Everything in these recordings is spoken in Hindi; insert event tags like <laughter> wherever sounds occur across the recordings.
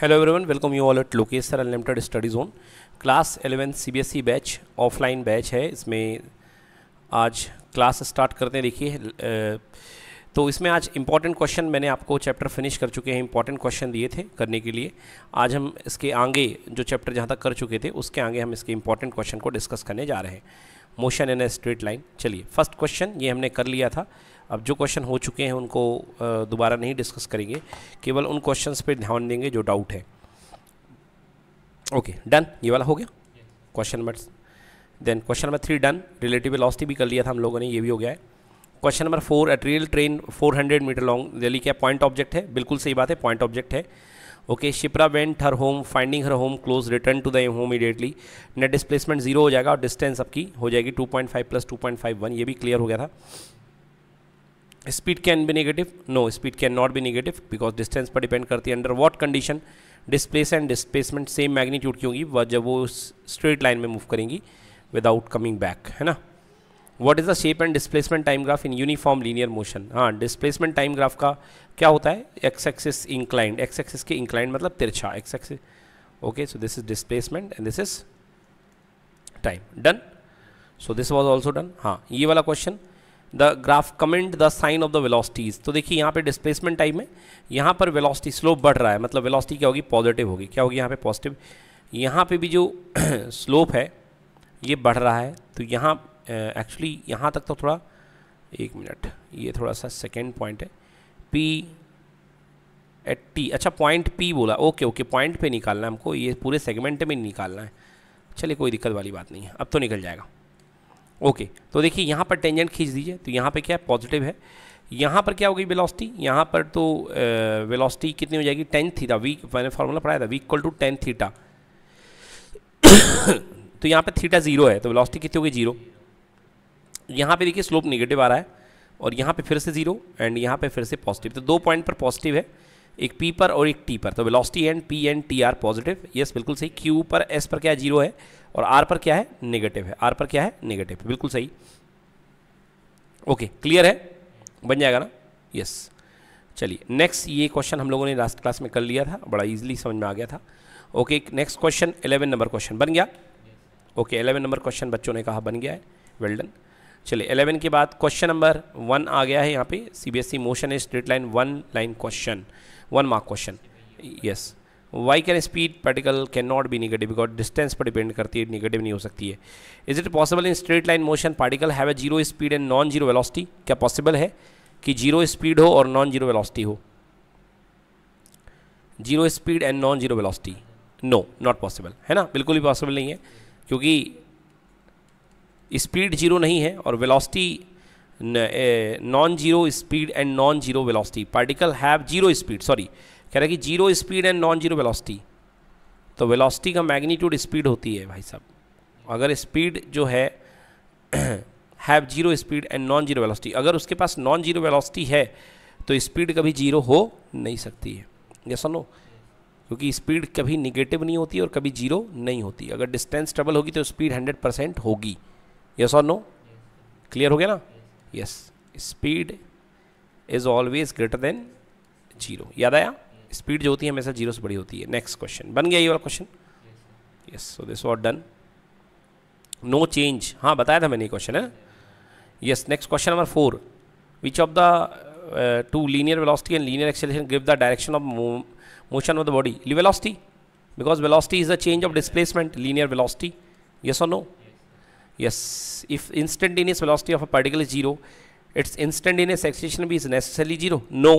Hello everyone, welcome you all at Lokesh Sir Unlimited Study Zone. Class 11 CBSE batch offline batch है। इसमें आज क्लास स्टार्ट करते हैं देखिए तो इसमें आज इंपॉर्टेंट क्वेश्चन मैंने आपको चैप्टर फिनिश कर चुके हैं इंपॉर्टेंट क्वेश्चन दिए थे करने के लिए। आज हम इसके आगे जो चैप्टर जहाँ तक कर चुके थे उसके आगे हम इसके इंपॉर्टेंट क्वेश्चन को डिस्कस करने जा रहे हैं। Motion in a straight line चलिए। फ़र्स्ट क्वेश्चन ये हमने कर लिया था। अब जो क्वेश्चन हो चुके हैं, उनको दोबारा नहीं डिस्कस करेंगे। केवल उन क्वेश्चन पर ध्यान देंगे जो डाउट है। ओके डन ये वाला हो गया? Question number then question number three done relative velocity भी कर लिया था हम लोगों ने, ये भी हो गया है। Question number four at real train 400 metre long Delhi क्या पॉइंट ऑब्जेक्ट है? बिल्कुल सही बात है पॉइंट ऑब्जेक्ट है। Okay Shipra went her home finding her home close return to the home immediately net displacement zero हो जाएगा और डिस्टेंस आपकी हो जाएगी 2.5 प्लस 2.51 ये भी क्लियर हो गया था। Speed can be negative no speed can not be negative because distance पर डिपेंड करती है। Under what condition displace and displacement same magnitude की होगी? जब वो स्ट्रेट लाइन में मूव करेंगी विदाउट कमिंग बैक है ना? What is the shape and displacement time graph in uniform linear motion हाँ डिस्प्लेसमेंट टाइम ग्राफ का क्या होता है? X axis inclined X axis के इंक्लाइंड मतलब तिरछा X axis okay so this is displacement and this is time done so this was also done हाँ ये वाला question the graph comment the sign of the velocities तो देखिए, यहाँ पे डिस्प्लेसमेंट टाइम है, यहाँ पर वेलोसिटी स्लोप बढ़ रहा है मतलब वेलोसिटी क्या होगी? पॉजिटिव होगी। क्या होगी यहाँ पे पॉजिटिव यहाँ पे भी जो <clears throat> स्लोप है, ये बढ़ रहा है तो यहाँ एक्चुअली यहाँ तक तो थोड़ा, एक मिनट, ये थोड़ा सा सेकेंड पॉइंट है। पी एट टी अच्छा पॉइंट पी बोला ओके ओके पॉइंट पे निकालना है हमको, ये पूरे सेगमेंट में निकालना है। चलिए, कोई दिक्कत वाली बात नहीं है, अब तो निकल जाएगा। ओके तो देखिए यहाँ पर टेंजेंट खींच दीजिए तो यहाँ पे क्या है? पॉजिटिव है। यहाँ पर क्या हो गई वेलोसिटी यहाँ पर तो वेलोसिटी कितनी हो जाएगी? टेन थीटा वी मैंने फार्मूला पढ़ाया था V equal to tan theta तो यहाँ पे थीटा ज़ीरो है तो वेलोसिटी कितनी हो गई? ज़ीरो यहाँ पे देखिए स्लोप निगेटिव आ रहा है, और यहाँ पे फिर से ज़ीरो एंड यहाँ पे फिर से पॉजिटिव तो दो पॉइंट पर पॉजिटिव है। एक पी पर और एक टी पर। तो velocity and P and T are positive yes बिल्कुल सही। क्यू पर एस पर क्या ज़ीरो है। और आर पर क्या है? नेगेटिव है। आर पर क्या है? नेगेटिव बिल्कुल सही। ओके okay, क्लियर है? बन जाएगा ना? यस चलिए नेक्स्ट ये क्वेश्चन हम लोगों ने लास्ट क्लास में कर लिया था। बड़ा इजीली समझ में आ गया था। Okay next question eleven number question बन गया। ओके एलेवन नंबर क्वेश्चन बच्चों ने कहा बन गया है। वेल डन चलिए इलेवन के बाद क्वेश्चन नंबर वन आ गया है यहाँ पे। CBSE motion straight line one line question one mark question yes why can speed particle can not be negative because distance पर डिपेंड करती है निगेटिव नहीं हो सकती है. Is it possible in straight line motion particle have a zero speed and non zero velocity क्या पॉसिबल है कि ज़ीरो स्पीड हो और नॉन ज़ीरो वेलोसिटी हो? Zero speed and non zero velocity no not possible है ना? बिल्कुल भी पॉसिबल नहीं है, क्योंकि स्पीड ज़ीरो नहीं है और velocity non zero speed and non zero velocity particle have zero speed sorry कह रहा है कि zero speed and non zero velocity तो वेलोसिटी का मैग्नीट्यूड स्पीड होती है भाई साहब। अगर स्पीड जो है have zero speed and non zero velocity अगर उसके पास नॉन ज़ीरो वेलोसिटी है तो स्पीड कभी ज़ीरो हो नहीं सकती है। ये सुनो क्योंकि स्पीड कभी निगेटिव नहीं होती और कभी ज़ीरो नहीं होती। अगर डिस्टेंस ट्रबल होगी तो स्पीड हंड्रेड परसेंट होगी। यस और नो क्लियर हो गया ना? Yes speed is always greater than zero याद आया स्पीड जो होती है हमेशा ज़ीरो से बड़ी होती है नेक्स्ट क्वेश्चन बन गया ये वाला question yes so this what done no change हाँ बताया था मैंने ये क्वेश्चन है yes next question number four which of the two linear velocity and linear acceleration give the direction of motion of the body velocity because velocity is the change of displacement, linear velocity. Yes or no? Yes. If instantaneous velocity of a particle is zero its instantaneous acceleration भी is necessarily zero. No.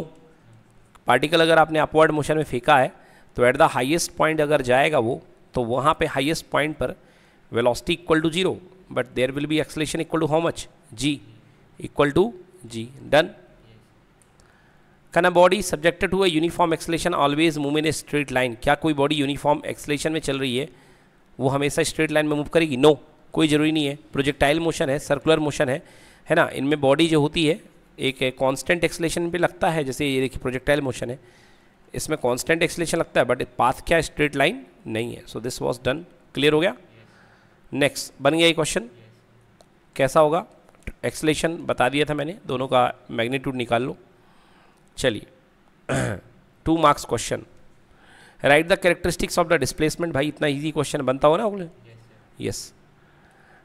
Particle अगर आपने अपवर्ड मोशन में फेंका है तो एट द हाइएस्ट पॉइंट अगर जाएगा वो तो वहाँ पे हाईएस्ट पॉइंट पर velocity equal to zero but there will be acceleration equal to how much G equal to G done can a body subjected to a uniform acceleration always move in a straight line क्या कोई बॉडी यूनिफॉर्म एक्सलेशन में चल रही है वो हमेशा स्ट्रेट लाइन में मूव करेगी? No, कोई ज़रूरी नहीं है। प्रोजेक्टाइल मोशन है सर्कुलर मोशन है है ना? इनमें बॉडी जो होती है एक कांस्टेंट एक्सलेशन भी लगता है जैसे ये देखिए प्रोजेक्टाइल मोशन है। इसमें कांस्टेंट एक्सलेशन लगता है बट पाथ क्या स्ट्रेट लाइन नहीं है। So this was done clear हो गया? नेक्स्ट बन गया ये क्वेश्चन कैसा होगा? एक्सलेशन बता दिया था मैंने। दोनों का मैग्नीट्यूड निकाल लो। चलिए। Two marks question write the characteristics of the displacement भाई इतना इजी क्वेश्चन बनता हो ना बोले yes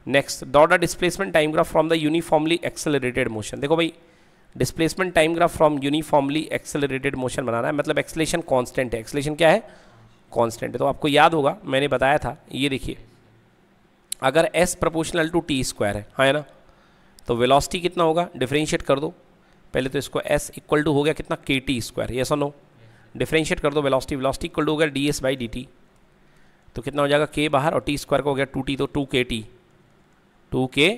next dot displacement time graph from the uniformly accelerated motion देखो भाई displacement time graph from uniformly accelerated motion बनाना है मतलब एक्सलेशन कांस्टेंट है। एक्सलेशन क्या है? कांस्टेंट है। तो आपको याद होगा, मैंने बताया था, ये देखिए। अगर s proportional to T square है हाँ है ना? तो वेलोसिटी कितना होगा? डिफ्रेंशिएट कर दो। पहले तो इसको s इक्वल टू हो गया कितना? के टी स्क्वायर ये नो डिफ्रेंशिएट कर दो वेलोसिटी वेलोसिटी इक्वल टू हो गया D S by D T तो कितना हो जाएगा? के बाहर और टी स्क्वायर का हो गया टू टी तो two K T two K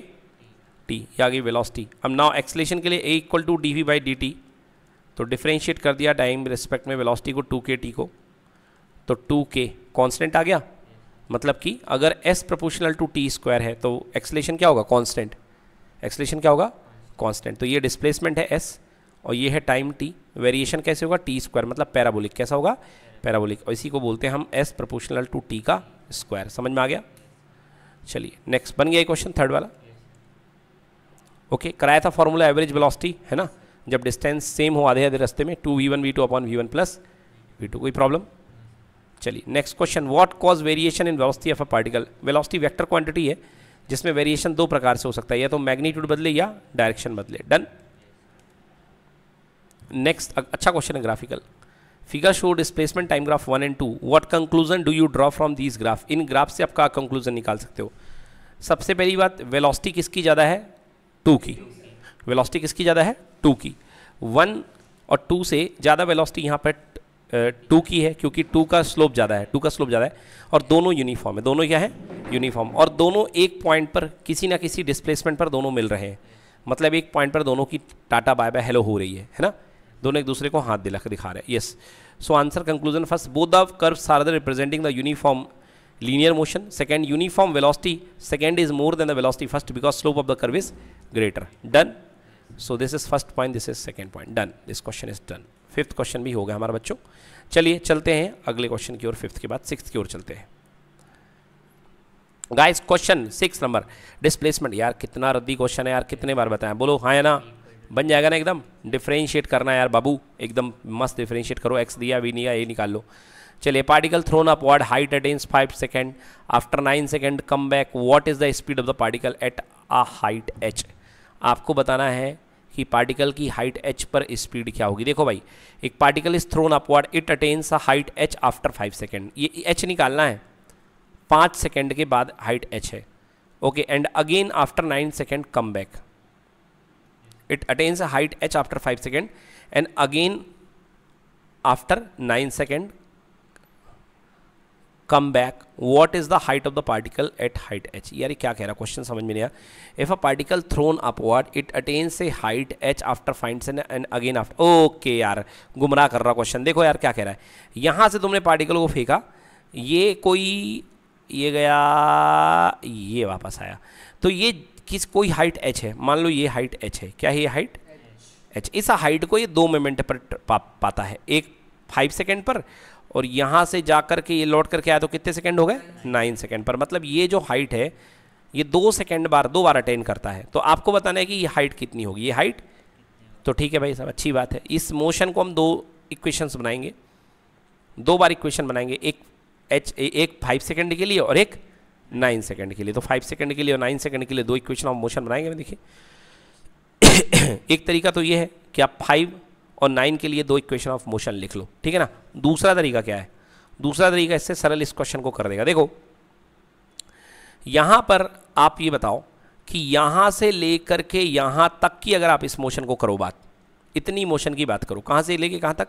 T ये गई वेलोसिटी अब नाउ एक्सलेशन के लिए A equal to D V by D T तो डिफ्रेंशिएट कर दिया टाइम रिस्पेक्ट में वेलोसिटी को टू के टी को. तो टू के कॉन्स्टेंट आ गया? मतलब कि अगर S proportional to T square है तो एक्सलेशन क्या होगा? कॉन्स्टेंट एक्सलेशन क्या होगा? कॉन्स्टेंट तो ये डिस्प्लेसमेंट है एस और ये है टाइम टी वेरिएशन कैसे होगा? टी स्क्वायर मतलब पैराबोलिक कैसा होगा? पैराबोलिक और इसी को बोलते हैं हम एस प्रोपोर्शनल टू टी का स्क्वायर समझ में आ गया? चलिए नेक्स्ट बन गया क्वेश्चन थर्ड वाला। ओके okay, कराया था फॉर्मूला एवरेज वेलोसिटी है ना? जब डिस्टेंस सेम हो आधे आधे रास्ते में two V one V two upon V one plus V two कोई प्रॉब्लम चलिए next question what cause variation in velocity of a particle velocity vector quantity है जिसमें वेरिएशन दो प्रकार से हो सकता है या तो मैग्नीट्यूड बदले या डायरेक्शन बदले। डन नेक्स्ट अच्छा क्वेश्चन है graphical figure show displacement time graph one and two what conclusion do you draw from these graph in graph से आपका कंक्लूजन निकाल सकते हो? सबसे पहली बात वेलोसिटी किसकी ज़्यादा है? टू की। वेलोसिटी किसकी ज़्यादा है? टू की। वन और टू से ज़्यादा वेलोसिटी यहाँ पर टू की है, क्योंकि टू का स्लोप ज़्यादा है टू का स्लोप ज़्यादा है, और दोनों यूनिफॉर्म है। दोनों क्या है? यूनिफॉर्म और दोनों एक पॉइंट पर किसी ना किसी डिस्प्लेसमेंट पर दोनों मिल रहे हैं। मतलब एक पॉइंट पर दोनों की टाटा बाय बाय हेलो हो रही है है ना? दोनों एक दूसरे को हाथ दिला दिखा रहे हैं। Yes so answer conclusion first both of curves are representing the uniform linear motion second uniform velocity second is more than the velocity first because slope of the curve is greater done so this is first point this is second point done this question is done fifth question भी हो गया हमारे बच्चों। चलिए, चलते हैं अगले क्वेश्चन की ओर फिफ्थ के बाद सिक्स की ओर चलते हैं। Guys question six number displacement यार, कितना रद्दी क्वेश्चन है यार, कितने बार बताएँ बोलो हाँ ना? बन जाएगा ना एकदम? डिफ्रेंशिएट करना यार बाबू। एकदम मस्त डिफ्रेंशिएट करो। एक्स दिया वी दिया ये निकाल लो। चलिए particle thrown upward height attains five second after nine second come back what is the speed of the particle at a height h आपको बताना है कि पार्टिकल की हाइट एच पर स्पीड क्या होगी। देखो भाई, एक particle is thrown upward it attains a height h after five second ये एच निकालना है। पाँच सेकेंड के बाद हाइट एच है। Okay and again after nine second come back it attains a height h after five second and again after nine second come back what is the height of the particle at height h यार क्या कह रहा है? क्वेश्चन समझ में नहीं आया। If a particle thrown upward it attains a height h after find and again after okay यार, गुमराह कर रहा क्वेश्चन देखो यार क्या कह रहा है। यहाँ से तुमने पार्टिकल को फेंका। ये कोई, ये गया, ये वापस आया। तो ये किस कोई हाइट एच है? मान लो ये हाइट एच है। क्या है ये हाइट एच इस हाइट को ये दो मोमेंट पर पा, पाता है। एक फाइव सेकेंड पर और यहाँ से जा कर के ये लौट करके आया तो कितने सेकेंड हो गए? नाइन सेकेंड पर। मतलब ये जो हाइट है ये दो सेकेंड बार दो बार अटेंड करता है। तो आपको बताना है कि ये हाइट कितनी होगी। ये हाइट तो ठीक है भाई साहब अच्छी बात है। इस मोशन को हम दो इक्वेशंस बनाएँगे। दो बार इक्वेशन बनाएँगे। एक एच एक फाइव सेकेंड के लिए और एक नाइन सेकंड के लिए। तो फाइव सेकंड के लिए और नाइन सेकंड के लिए दो इक्वेशन ऑफ़ मोशन बनाएँगे देखिए। एक तरीका तो ये है कि आप फाइव और नाइन के लिए दो इक्वेशन ऑफ़ मोशन लिख लो, ठीक है ना? दूसरा तरीका क्या है? दूसरा तरीका इससे सरल इस क्वेश्चन को कर देगा। देखो, यहाँ पर आप ये बताओ कि यहाँ से लेकर के यहाँ तक की अगर आप इस मोशन को करो बात, इतनी मोशन की बात करो, कहाँ से लेके कहाँ तक?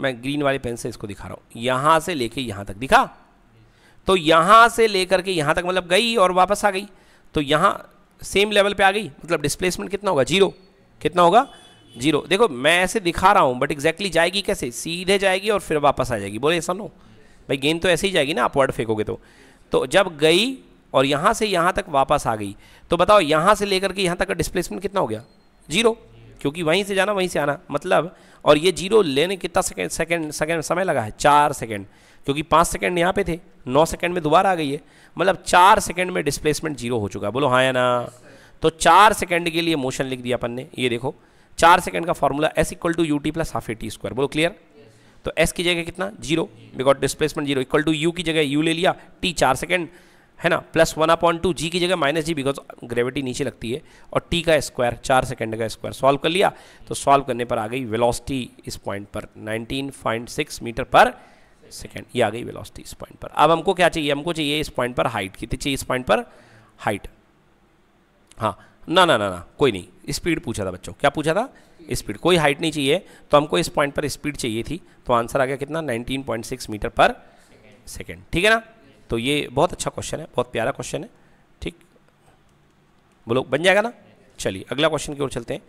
मैं ग्रीन वाले पेन से इसको दिखा रहा हूँ। यहाँ से लेके यहाँ तक, दिखा? तो यहाँ से लेकर के यहाँ तक मतलब गई और वापस आ गई। तो यहाँ सेम लेवल पे आ गई। मतलब डिस्प्लेसमेंट कितना होगा? ज़ीरो कितना होगा? ज़ीरो देखो, मैं ऐसे दिखा रहा हूँ बट एग्जैक्टली जाएगी कैसे? सीधे जाएगी और फिर वापस आ जाएगी। बोले, ऐसा नो। भाई गेंद तो ऐसे ही जाएगी ना, आप वर्ड फेंकोगे तो। तो जब गई और यहाँ से यहाँ तक वापस आ गई तो बताओ, यहाँ से लेकर के यहाँ तक का डिस्प्लेसमेंट कितना हो गया? ज़ीरो क्योंकि वहीं से जाना, वहीं से आना। मतलब और ये ज़ीरो लेने कितना सेकेंड सेकेंड सेकेंड समय लगा है? चार सेकेंड क्योंकि पाँच सेकेंड यहाँ पे थे, नौ सेकेंड में दोबारा आ गई है। मतलब चार सेकेंड में डिस्प्लेसमेंट ज़ीरो हो चुका है। बोलो हाँ या ना? तो चार सेकेंड के लिए मोशन लिख दिया अपन ने। ये देखो, चार सेकेंड का formula s equal to u t plus half a t square बोलो क्लियर तो एस की जगह कितना? Zero because displacement zero equal to u की जगह यू ले लिया टी चार सेकेंड, है ना? Plus one upon two g की जगह माइनस जी बिकॉज़ ग्रेविटी नीचे लगती है, और टी का स्क्वायर चार सेकेंड का स्क्वायर सॉल्व कर लिया। तो सॉल्व करने पर आ गई वेलोसिटी इस पॉइंट पर 19.6 मीटर पर। सेकेंड, ये आ गई वेलोसिटी इस पॉइंट पर। अब हमको क्या चाहिए? हमको चाहिए इस पॉइंट पर हाइट कितनी चाहिए? इस पॉइंट पर हाइट हाँ ना ना ना ना, कोई नहीं स्पीड पूछा था बच्चों। क्या पूछा था? स्पीड कोई हाइट नहीं चाहिए तो हमको इस पॉइंट पर स्पीड चाहिए थी। तो आंसर आ गया कितना? 19.6 मीटर पर सेकेंड ठीक है ना? तो ये बहुत अच्छा क्वेश्चन है, बहुत प्यारा क्वेश्चन है। ठीक? बोलो, बन जाएगा ना? चलिए, अगला क्वेश्चन की ओर चलते हैं।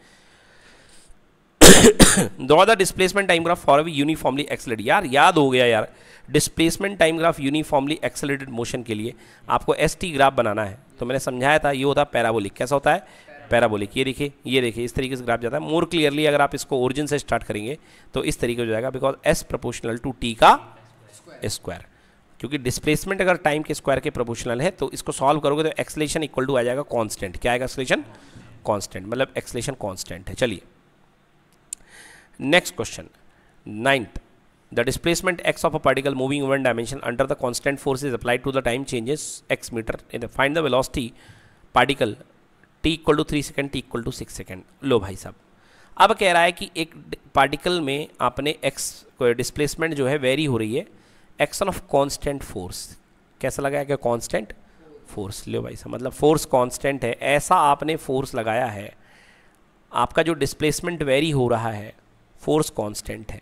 Draw the displacement time graph for uniformly accelerate यार, याद हो गया यार. Displacement time graph uniformly accelerated motion के लिए आपको एस टी ग्राफ बनाना है. तो मैंने समझाया था, ये होता है पैराबोलिक कैसा होता है? पैराबोलिक ये देखिए ये देखिए, इस तरीके से ग्राफ जाता है. मोर क्लियरली अगर आप इसको ओरिजिन से स्टार्ट करेंगे तो इस तरीके हो जाएगा because s proportional to t का स्क्वायर क्योंकि डिस्प्लेसमेंट अगर टाइम के स्क्वायर के प्रोपोर्शनल है तो इसको सॉल्व करोगे तो एक्सलेशन इक्वल टू आ जाएगा कांस्टेंट क्या आएगा एक्सलेशन कांस्टेंट मतलब एक्सलेशन कांस्टेंट है. चलिए. Next question ninth the displacement x of a particle moving one dimension under the constant force is applied to the time changes x metre in the find the velocity particle t equal to three second t equal to six second लो भाई साहब। अब कह रहा है कि एक पार्टिकल में आपने एक्स डिस्प्लेसमेंट जो है वेरी हो रही है। एक्शन ऑफ़ कांस्टेंट फोर्स कैसा लगाया क्या कांस्टेंट फोर्स लो भाई साहब मतलब फोर्स कांस्टेंट है। ऐसा आपने फोर्स लगाया है। आपका जो डिस्प्लेसमेंट वेरी हो रहा है फोर्स कांस्टेंट है।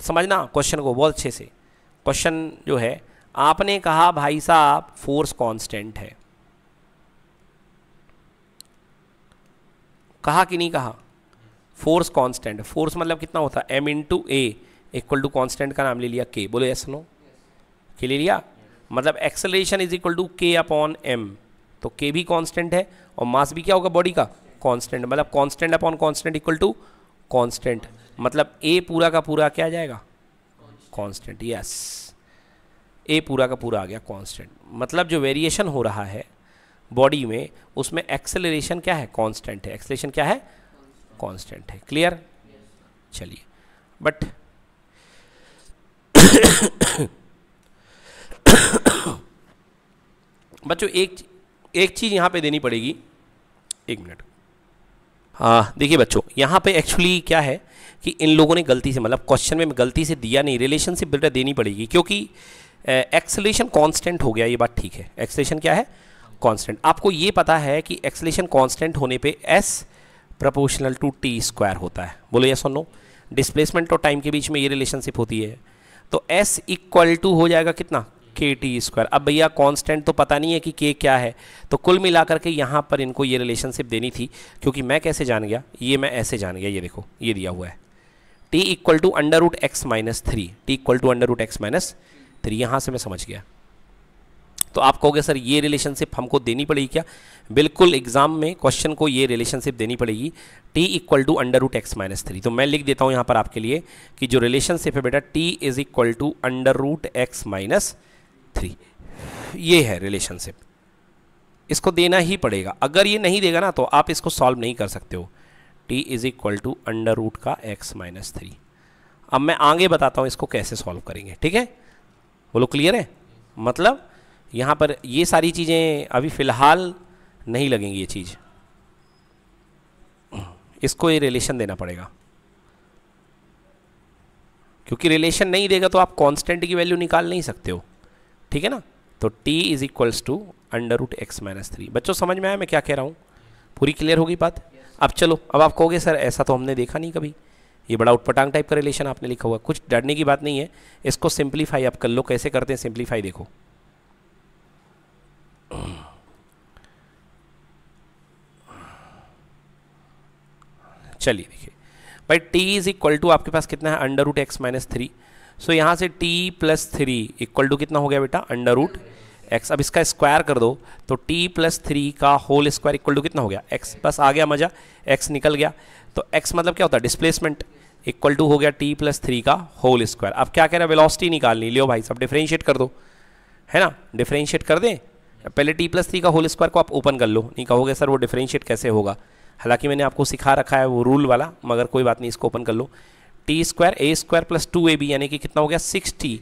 समझना, क्वेश्चन को बहुत अच्छे से। क्वेश्चन जो है, आपने कहा भाई साहब, फोर्स कांस्टेंट है। कहा कि नहीं कहा? Force constant. फोर्स मतलब कितना होता? है m into a equal to constant का नाम ले लिया के बोलो यस नो के ले लिया? मतलब acceleration is equal to k upon m तो के भी कांस्टेंट है और मास भी क्या होगा? बॉडी का कांस्टेंट मतलब constant upon constant equal to constant मतलब ए पूरा का पूरा क्या आ जाएगा? कांस्टेंट यस ए पूरा का पूरा आ गया कांस्टेंट मतलब जो वेरिएशन हो रहा है बॉडी में, उसमें एक्सेलरेशन क्या है? कांस्टेंट है. एक्सेलरेशन क्या है? कांस्टेंट है. क्लियर चलिए. बट <coughs> बच्चों, एक एक चीज़ यहाँ पे देनी पड़ेगी। एक मिनट। देखिए बच्चों, यहाँ पे एक्चुअली क्या है कि इन लोगों ने गलती से मतलब क्वेश्चन में गलती से दिया नहीं रिलेशनशिप बेटा देनी पड़ेगी, क्योंकि एक्सलेशन कांस्टेंट हो गया, ये बात ठीक है। एक्सलेशन क्या है? कांस्टेंट आपको ये पता है कि एक्सलेशन कांस्टेंट होने पे s proportional to t square होता है। बोलो ये सुनो डिस्प्लेसमेंट और टाइम के बीच में ये रिलेशनशिप होती है। तो एस इक्वल टू हो जाएगा कितना? के टी स्क्वायर अब भैया कांस्टेंट तो पता नहीं है कि के क्या है। तो कुल मिलाकर के यहाँ पर इनको ये रिलेशनशिप देनी थी, क्योंकि मैं कैसे जान गया? ये मैं ऐसे जान गया, ये देखो, ये दिया हुआ है। T equal to under root x minus three t equal to under root x minus three यहाँ से मैं समझ गया। तो आप कहोगे, सर, ये रिलेशनशिप हमको देनी पड़ेगी क्या? बिल्कुल एग्ज़ाम में क्वेश्चन को ये रिलेशनशिप देनी पड़ेगी। T equal to under root x minus three तो मैं लिख देता हूँ यहाँ पर आपके लिए कि जो रिलेशनशिप है बेटा t is equal to under root x minus three ये है रिलेशनशिप इसको देना ही पड़ेगा. अगर ये नहीं देगा ना तो आप इसको सॉल्व नहीं कर सकते हो. T is equal to under root का एक्स माइनस थ्री अब मैं आगे बताता हूँ इसको कैसे सॉल्व करेंगे. ठीक है? बोलो क्लियर है? मतलब यहाँ पर ये सारी चीज़ें अभी फ़िलहाल नहीं लगेंगी ये चीज़. इसको ये रिलेशन देना पड़ेगा. क्योंकि रिलेशन नहीं देगा तो आप कांस्टेंट की वैल्यू निकाल नहीं सकते हो. ठीक है ना? तो t is equals to under root x minus three बच्चों, समझ में आया मैं क्या कह रहा हूँ? पूरी क्लियर होगी बात? अब चलो, अब आप कहोगे, सर, ऐसा तो हमने देखा नहीं कभी। ये बड़ा उटपटांग टाइप का रिलेशन आपने लिखा हुआ कुछ डरने की बात नहीं है। इसको सिंप्लीफाई आप कर लो। कैसे करते हैं सिंप्लीफाई देखो। चलिए, देखिए। भाई, t इज़ इक्वल टू आपके पास कितना है? Under root x minus three so so, यहाँ से t plus three equal to कितना हो गया बेटा? अंडर रूट एक्स अब इसका स्क्वायर कर दो तो t प्लस थ्री का होल स्क्वायर इक्वल टू कितना हो गया? X. बस आ गया मज़ा x निकल गया। तो x मतलब क्या होता है? डिस्प्लेसमेंट इक्वल टू हो गया t प्लस थ्री का होल स्क्वायर अब क्या कह रहा है? वेलोसिटी निकालनी। लियो भाई सब डिफ्रेंशिएट कर दो। है ना? डिफ्रेंशिएट कर दें। पहले टी प्लस थ्री का होल स्क्वायर को आप ओपन कर लो। नहीं कहोगे सर वो डिफ्रेंशिएट कैसे होगा? हालाँकि मैंने आपको सिखा रखा है वो रूल वाला मगर कोई बात नहीं इसको ओपन कर लो। T square, a square plus two a b, यानी कि कितना हो गया सिक्स टी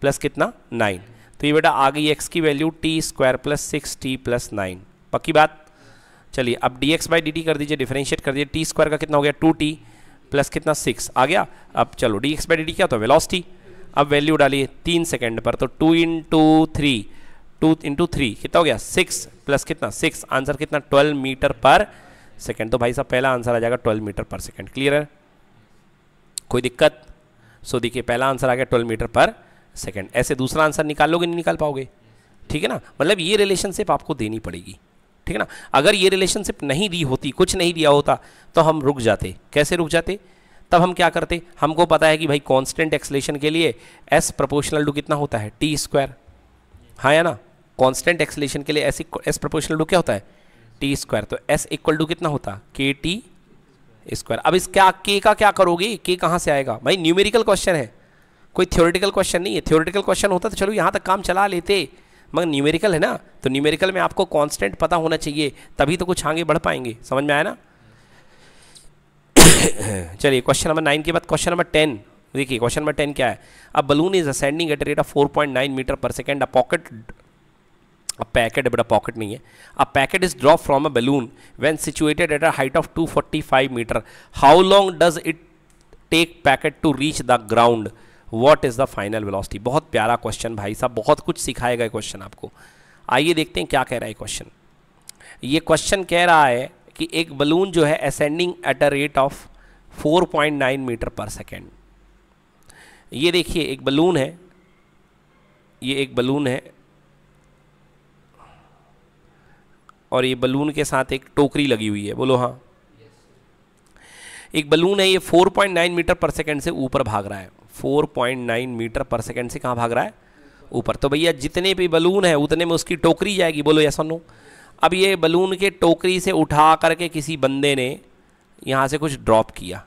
प्लस कितना? नाइन। तो ये बेटा आ गई एक्स की value t square plus six t plus nine. पक्की बात? चलिए, अब d x by d t कर दीजिए डिफरेंशिएट कर दीजिए, टी स्क्वायर का कितना हो गया? टू टी प्लस कितना? सिक्स। आ गया? अब चलो d x by d t क्या होता है? वेलोसिटी अब वैल्यू डालिए तीन सेकेंड पर तो two into three two into three कितना हो गया? सिक्स प्लस कितना? सिक्स। आंसर कितना? Twelve metre per second. तो भाई साहब, पहला आंसर आ जाएगा twelve metre per second. Clear है? कोई दिक्कत? सो देखिए, पहला आंसर आ गया ट्वेल्व मीटर पर सेकेंड ऐसे दूसरा आंसर निकाल लोगे नहीं निकाल पाओगे? ठीक है ना? मतलब ये रिलेशनशिप आपको देनी पड़ेगी। ठीक है ना? अगर ये रिलेशनशिप नहीं दी होती, कुछ नहीं दिया होता तो हम रुक जाते। कैसे रुक जाते? तब हम क्या करते? हमको पता है कि भाई कांस्टेंट एक्सलेशन के लिए एस प्रोपोर्शनल टू कितना होता है? टी स्क्वायर हाँ या ना? कांस्टेंट एक्सलेशन के लिए एस एस प्रोपोर्शनल टू क्या होता है? टी स्क्वायर तो एस इक्वल टू कितना होता? के टी स्क्वायर। अब इस क्या के का क्या करोगे? के कहाँ से आएगा? भाई न्यूमेरिकल क्वेश्चन है। कोई थ्योरेटिकल क्वेश्चन नहीं है। थ्योरेटिकल क्वेश्चन होता तो चलो यहाँ तक काम चला लेते, मगर न्यूमेरिकल है ना? तो न्यूमेरिकल में आपको कांस्टेंट पता होना चाहिए, तभी तो कुछ आगे बढ़ पाएँगे। समझ में आया ना? <coughs> चलिए क्वेश्चन नंबर नाइन के बाद क्वेश्चन नंबर टेन देखिए क्वेश्चन नंबर टेन क्या है? अब balloon is ascending at rate of 4.9 metre per second a pocket a packet बड़ा पॉकेट नहीं है। A packet is drop from a balloon when situated at a height of 245 metre how long does it take packet to reach the ground what is the final velocity बहुत प्यारा क्वेश्चन भाई साहब, बहुत कुछ सिखाएगा क्वेश्चन आपको। आइए देखते हैं क्या कह रहा है क्वेश्चन ये क्वेश्चन कह रहा है कि एक बलून जो है ascending at a rate of 4.9 metre per second ये देखिए, एक बलून है। ये एक बलून है। और ये बलून के साथ एक टोकरी लगी हुई है। बोलो हाँ। एक बलून है ये 4.9 मीटर पर सेकेंड से ऊपर भाग रहा है। 4.9 मीटर पर सेकेंड से कहाँ भाग रहा है? ऊपर। तो भैया जितने भी बलून है उतने में उसकी टोकरी जाएगी। बोलो ऐसा नो अब ये बलून के टोकरी से उठा करके किसी बंदे ने यहाँ से कुछ ड्रॉप किया।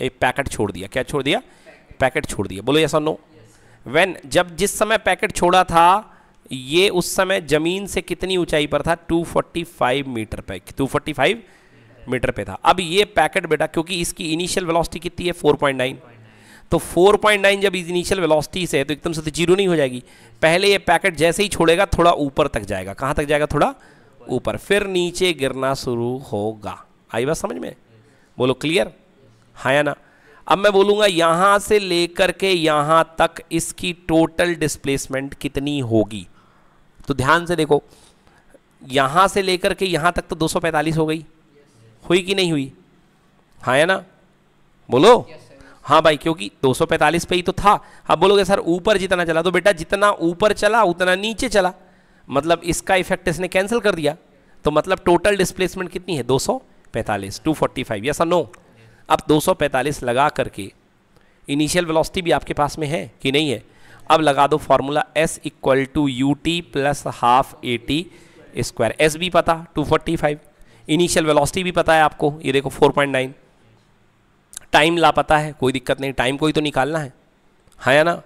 एक पैकेट छोड़ दिया। क्या छोड़ दिया? पैकेट छोड़ दिया। बोलो ऐसा नो वेन जब जिस समय पैकेट छोड़ा था ये उस समय ज़मीन से कितनी ऊंचाई पर था? 245 मीटर पे। 245 मीटर पे था। अब ये पैकेट बेटा, क्योंकि इसकी इनिशियल वेलोसिटी कितनी है? 4.9 तो 4.9 जब इनिशियल वेलोसिटी से है तो एकदम से तो ज़ीरो नहीं हो जाएगी। पहले ये पैकेट जैसे ही छोड़ेगा, थोड़ा ऊपर तक जाएगा। कहाँ तक जाएगा? थोड़ा ऊपर। फिर नीचे गिरना शुरू होगा। आई बात समझ में? बोलो क्लियर हाँ या ना? अब मैं बोलूँगा, यहाँ से लेकर के यहाँ तक इसकी टोटल डिस्प्लेसमेंट कितनी होगी? तो ध्यान से देखो, यहाँ से लेकर के यहाँ तक तो 245 हो गई। हुई कि नहीं हुई? हाँ या ना? बोलो? हाँ भाई, क्योंकि 245 पे ही तो था। अब बोलोगे, सर, ऊपर जितना चला। तो बेटा, जितना ऊपर चला, उतना नीचे चला। मतलब इसका इफ़ेक्ट इसने कैंसिल कर दिया। तो मतलब टोटल डिस्प्लेसमेंट कितनी है? 245 245 यस नो अब 245 लगा करके इनिशियल वेलोसिटी भी आपके पास में है कि नहीं है? अब लगा दो formula s equal to u t plus half a t square s भी पता 245 इनिशियल वेलोसिटी भी पता है आपको, ये देखो 4.9 टाइम ला पता है, कोई दिक्कत नहीं टाइम को ही तो निकालना है। हाँ या ना?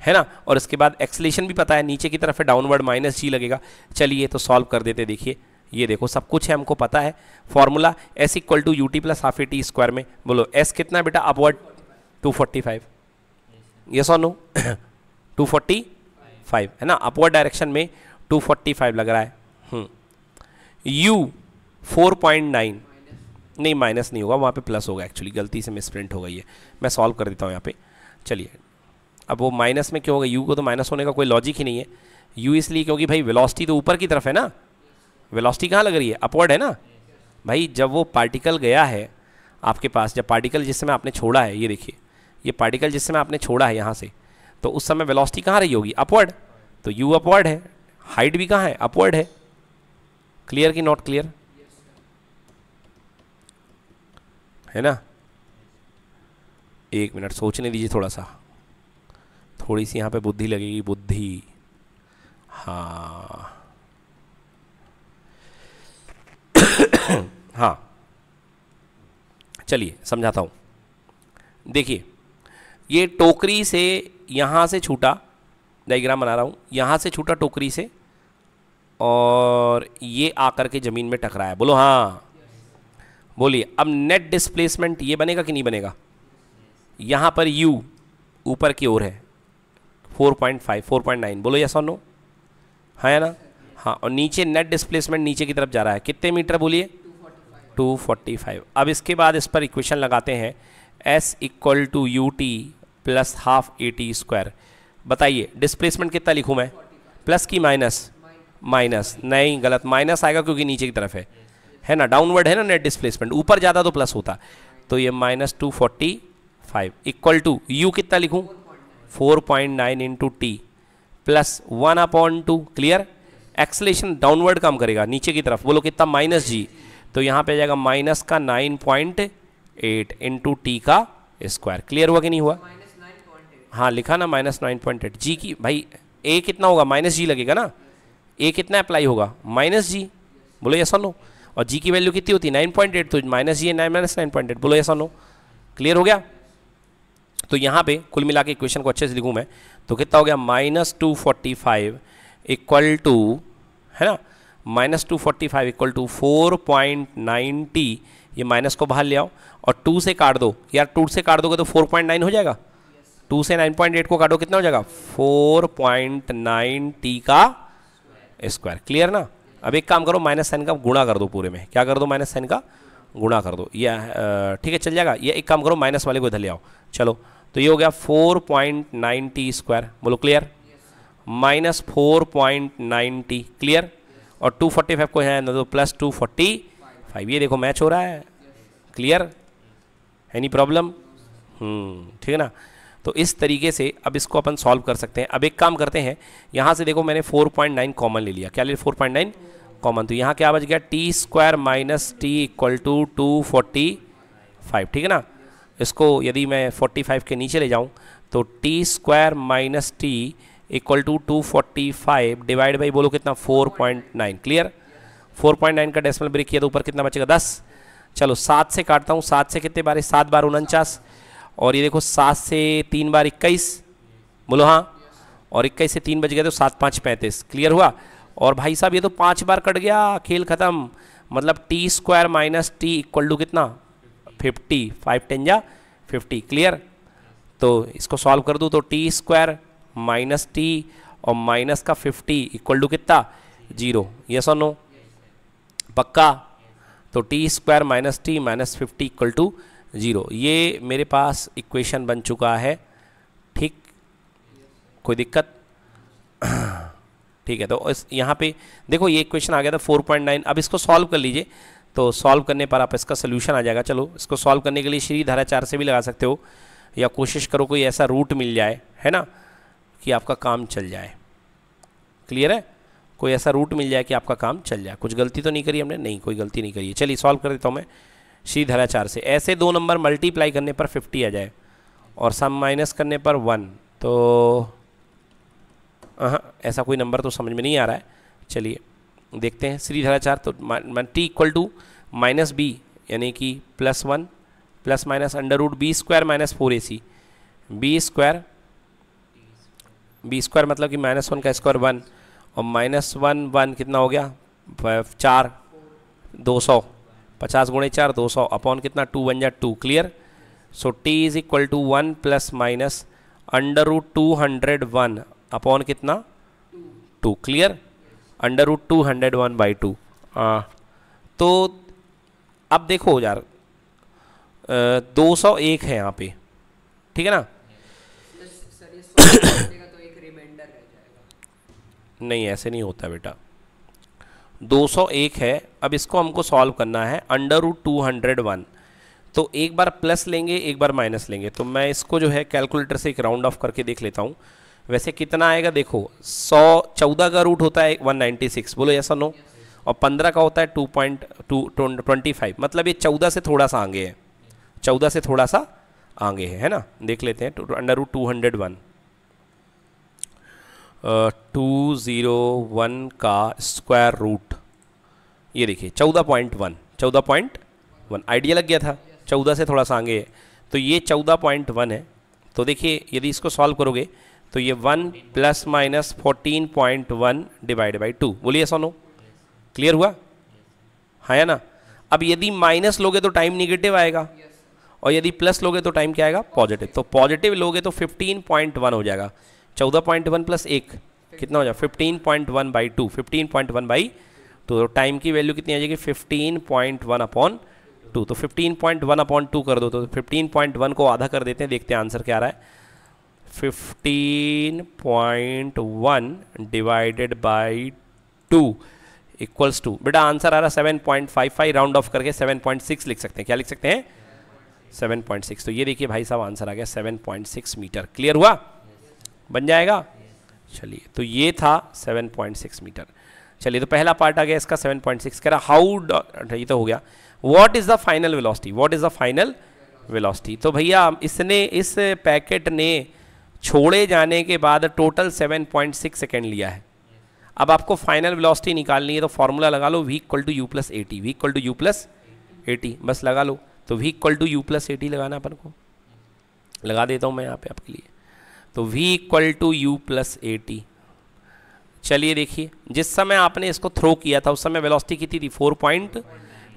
है ना? और इसके बाद एक्सलेशन भी पता है, नीचे की तरफ़ है डाउनवर्ड माइनस जी लगेगा। चलिए तो सॉल्व कर देते देखिए। ये देखो, सब कुछ है, हमको पता है। Formula s equal to u t plus half a t square में। बोलो एस कितना बेटा? अपवर्ड 245 यस और नो 245 है ना? अपवर्ड डायरेक्शन में 245 लग रहा है। हम्म। यू 4.9 नहीं माइनस नहीं होगा, वहाँ पे प्लस होगा एक्चुअली गलती से मिस प्रिंट हो गई है। मैं सॉल्व कर देता हूँ यहाँ पे। चलिए। अब वो माइनस में क्यों होगा यू को तो माइनस होने का कोई लॉजिक ही नहीं है। यू इसलिए क्योंकि भाई वेलोसिटी तो ऊपर की तरफ़ है ना। वेलोसिटी कहाँ लग रही है? अपवर्ड है ना? भाई जब वो पार्टिकल गया है आपके पास, जब पार्टिकल जिस समय आपने छोड़ा है, ये देखिए। ये पार्टिकल जिस समय आपने छोड़ा है यहाँ से तो उस समय वेलोसिटी कहाँ रही होगी? अपवर्ड तो यू अपवर्ड है हाइट भी कहाँ है? अपवर्ड है. क्लियर कि नॉट क्लियर है ना? एक मिनट सोचने दीजिए थोड़ा सा। थोड़ी सी यहाँ पे बुद्धि लगेगी, बुद्धि। हाँ। <coughs> हाँ। चलिए, समझाता हूँ। देखिए ये टोकरी से यहाँ से छूटा डाइग्राम बना रहा हूँ, यहाँ से छूटा टोकरी से, और ये आकर के ज़मीन में टकराया बोलो हाँ। बोलिए, अब नेट डिस्प्लेसमेंट ये बनेगा कि नहीं बनेगा? यहाँ पर यू ऊपर की ओर है। 4.5 4.9 बोलो यस और नो है ना? हाँ और नीचे नेट डिस्प्लेसमेंट नीचे की तरफ़ जा रहा है। कितने मीटर बोलिए? 245 अब इसके बाद इस पर इक्वेशन लगाते हैं। s equal to u t plus half a t square. बताइए डिस्प्लेसमेंट कितना लिखूँ मैं? प्लस की माइनस माइनस नहीं, गलत। माइनस आएगा क्योंकि नीचे की तरफ़ है। है ना? डाउनवर्ड है ना नेट डिस्प्लेसमेंट ऊपर ज़्यादा तो प्लस होता। तो ये minus two forty five equal to u कितना लिखूँ? Four point nine into t plus one upon two clear acceleration downward काम करेगा, नीचे की तरफ़। बोलो कितना? माइनस जी तो यहाँ पे जाएगा माइनस का nine point eight into t का स्क्वायर क्लियर हुआ कि नहीं हुआ? हाँ लिखा ना minus nine point eight g की, भाई ए कितना होगा? माइनस जी लगेगा ना? ए कितना अप्लाई होगा? माइनस जी बोलो ऐसा नो और जी की वैल्यू कितनी होती? है नाइन पॉइंट एट तो minus g nine minus nine point eight बोलो ऐसा नो क्लियर हो गया? तो यहाँ पे कुल मिला के इक्वेशन को अच्छे से लिखूँ मैं। तो कितना हो गया? Minus two forty five equal to है ना? Minus two forty five equal to four point ninety ये माइनस को बाहर ले आओ। और टू से काट दो। यार टू से काट दोगे तो फोर पॉइंट नाइन हो जाएगा। टू से नाइन पॉइंट एट को काटो, कितना हो जाएगा? फोर पॉइंट नाइन टी का स्क्वायर। क्लियर ना? अब एक काम करो, माइनस साइन का गुणा कर दो पूरे में। क्या कर दो? माइनस साइन का गुणा कर दो। ये ठीक है, चल जाएगा। ये एक काम करो, माइनस वाले को इधर ले आओ। चलो तो ये हो गया four point nine t square. बोलो, clear? Minus four point nine t, clear? और टू फोर्टी फाइव को है ना तो प्लस टू फोर्टी फाइव। ये देखो, मैच हो रहा है। क्लियर? Any problem? ठीक है ना? तो इस तरीके से अब इसको अपन सॉल्व कर सकते हैं। अब एक काम करते हैं, यहाँ से देखो मैंने 4.9 कॉमन ले लिया। क्या ले 4.9 कॉमन तो यहाँ क्या बच गया? T square minus t equal to two forty five ठीक है ना? इसको यदि मैं 45 के नीचे ले जाऊँ तो t square minus t equal to two forty five divide by बोलो कितना? 4.9 क्लियर 4.9 का डेसिमल ब्रेक किया तो ऊपर कितना बचेगा? 10 चलो, सात से काटता हूँ। सात से कितने बार? सात बार उनचास। और ये देखो सात से तीन बार इक्कीस। बोलो हाँ। और इक्कीस से तीन बज गए तो सात पाँच पैंतीस। क्लियर हुआ? और भाई साहब, ये तो पाँच बार कट गया, खेल ख़त्म। मतलब t square minus t equal to कितना? फिफ्टी फाइव टेन जा फिफ्टी क्लियर तो इसको सॉल्व कर दूँ तो टी स्क्वायर माइनस टी और माइनस का फिफ्टी इक्वल टू कितना? ज़ीरो ये सो नो पक्का? तो t square minus t minus fifty equal to zero. ये मेरे पास इक्वेशन बन चुका है। ठीक? कोई दिक्कत? <clears throat> ठीक है तो इस यहाँ पे देखो ये इक्वेशन आ गया था 4.9 अब इसको सॉल्व कर लीजिए। तो सॉल्व करने पर आप इसका सोल्यूशन आ जाएगा। चलो, इसको सॉल्व करने के लिए श्री धाराचार से भी लगा सकते हो। या कोशिश करो कोई ऐसा रूट मिल जाए, है ना? कि आपका काम चल जाए। क्लियर है? कोई ऐसा रूट मिल जाए कि आपका काम चल जाए। कुछ गलती तो नहीं करी हमने? नहीं, कोई गलती नहीं करी। है चलिए सॉल्व कर देता हूँ मैं। श्री धराचार से। ऐसे दो नंबर मल्टीप्लाई करने पर फिफ्टी आ जाए और सम माइनस करने पर वन तो हाँ ऐसा कोई नंबर तो समझ में नहीं आ रहा है। चलिए, देखते हैं श्री धराचार तो t equal to minus b यानी कि plus one plus minus under root b square minus four a c b square b square मतलब कि माइनस वन का स्क्वायर वन और माइनस वन वन कितना हो गया? चार, दो सौ। पचास गुणे चार दो सौ। अपॉन कितना? टू वन जा two. Clear so t is equal to one plus minus under root two hundred one upon कितना? Two clear under root two hundred one by two हाँ। तो अब देखो यार दो सौ एक है यहाँ पे। ठीक है ना? <coughs> नहीं ऐसे नहीं होता बेटा। 201 है। अब इसको हमको सॉल्व करना है अंडर रूट टू तो एक बार प्लस लेंगे, एक बार माइनस लेंगे। तो मैं इसको जो है कैलकुलेटर से एक राउंड ऑफ़ करके देख लेता हूँ। वैसे कितना आएगा देखो, सौ चौदह का रूट होता है वन नाइन्टी सिक्स बोलो ऐसा नो और पंद्रह का होता है two point two twenty five मतलब ये चौदह से थोड़ा सा आगे है। चौदह से थोड़ा सा आगे है है ना? देख लेते हैं under root two hundred one two zero one का स्क्वायर रूट। ये देखिए, चौदह पॉइंट वन, चौदह पॉइंट वन। आइडिया लग गया था, चौदह से थोड़ा सा आगे है। तो ये चौदह पॉइंट वन है। तो देखिए, यदि इसको सॉल्व करोगे तो ये one plus minus fourteen point one divide by two. बोलिए, सोनो, क्लियर हुआ? हाँ या ना? अब यदि माइनस लोगे तो टाइम निगेटिव आएगा, और यदि प्लस लोगे तो टाइम क्या आएगा? पॉजिटिव तो पॉजिटिव लोगे तो 15.1 हो जाएगा। 14.1 प्लस एक, कितना हो जाएगा 15.1 by two fifteen point one by तो टाइम की वैल्यू कितनी आ जाएगी? 15.1 अपॉन टू तो 15.1 अपॉन टू कर दो तो 15.1 को आधा कर देते हैं, देखते हैं आंसर क्या आ रहा है। 15.1 divided by two equals to बेटा आंसर आ रहा है seven point five five round off करके सेवन पॉइंट सिक्स लिख सकते हैं। क्या लिख सकते हैं? सेवन पॉइंट सिक्स तो ये देखिए भाई साहब आंसर आ गया seven point six metre clear हुआ? बन जाएगा। चलिए तो ये था सेवन पॉइंट सिक्स मीटर। चलिए तो पहला पार्ट आ गया इसका सेवन पॉइंट सिक्स कह रहा हाउ ये तो हो गया। What is the final velocity what is the final velocity तो भैया, इसने, इस पैकेट ने छोड़े जाने के बाद टोटल 7.6 सेकेंड लिया है। अब आपको फाइनल वेलोसिटी निकालनी है तो फॉर्मूला लगा लो v equal to u plus a t v equal to u plus a t बस लगा लो तो v equal to u plus a t लगाना अपन को। लगा देता हूँ मैं यहाँ पे आपके लिए। तो v equal to u plus a t चलिए देखिए, जिस समय आपने इसको थ्रो किया था, उस समय वेलोसिटी कितनी थी? Four point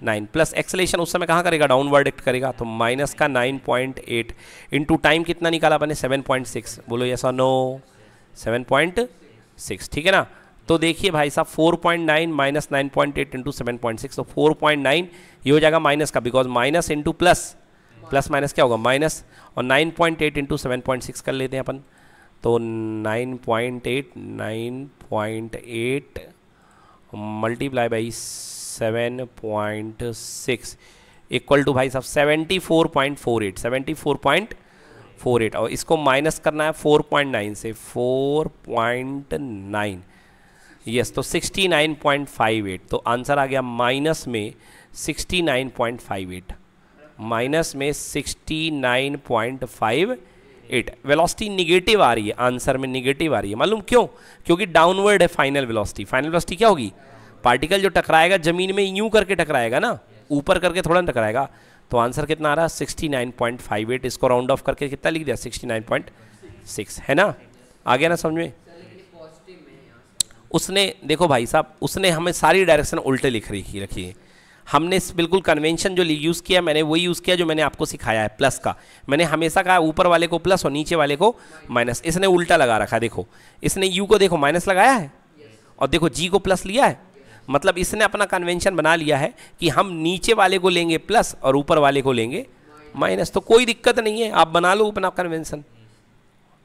nine plus acceleration उस समय कहाँ करेगा? डाउनवर्ड एक्ट करेगा। तो माइनस का nine point eight into time कितना निकाला अपने सेवन पॉइंट सिक्स बोलो ऐसा नो सेवन पॉइंट सिक्स ठीक है ना? तो देखिए भाई साहब four point nine minus nine point eight into seven point six तो फोर पॉइंट नाइन ये हो जाएगा माइनस का because minus into plus plus minus क्या होगा? माइनस और nine point eight into seven point six कर लेते हैं अपन। तो nine point eight, nine point eight multiply by seven point six equal to भाई साहब seventy four point four eight, seventy four point four eight. और इसको माइनस करना है फोर पॉइंट नाइन से, फोर पॉइंट नाइन। यस तो sixty nine point five eight. तो आंसर आ गया माइनस में sixty nine point five eight. Minus में sixty nine point five eight. Velocity negative आ रही है, आंसर में निगेटिव आ रही है। मालूम क्यों? क्योंकि डाउनवर्ड है फाइनल वेलोसिटी। फाइनल वेलोसिटी क्या होगी? पार्टिकल जो टकराएगा, ज़मीन में यूँ करके टकराएगा ना, ऊपर करके थोड़ा टकराएगा। तो आंसर कितना आ रहा है? Sixty nine point five eight. इसको राउंड ऑफ़ करके कितना लिख दिया? Sixty nine point six. है ना? आ गया ना समझ? में उसने, देखो भाई साहब, उसने हमें सारी डायरेक्शन उल्टे लिख रखी रखी है। हमने बिल्कुल कन्वेंशन जो यूज़ किया, मैंने वही यूज़ किया जो मैंने आपको सिखाया है प्लस का। मैंने हमेशा कहा ऊपर वाले को प्लस और नीचे वाले को माइनस इसने उल्टा लगा रखा देखो। इसने यू को देखो माइनस लगाया है? और देखो जी को प्लस लिया है? मतलब इसने अपना कन्वेंशन बना लिया है कि हम नीचे वाले को लेंगे प्लस और ऊपर वाले को लेंगे माइनस तो कोई दिक्कत नहीं है, आप बना लो अपना कन्वेंशन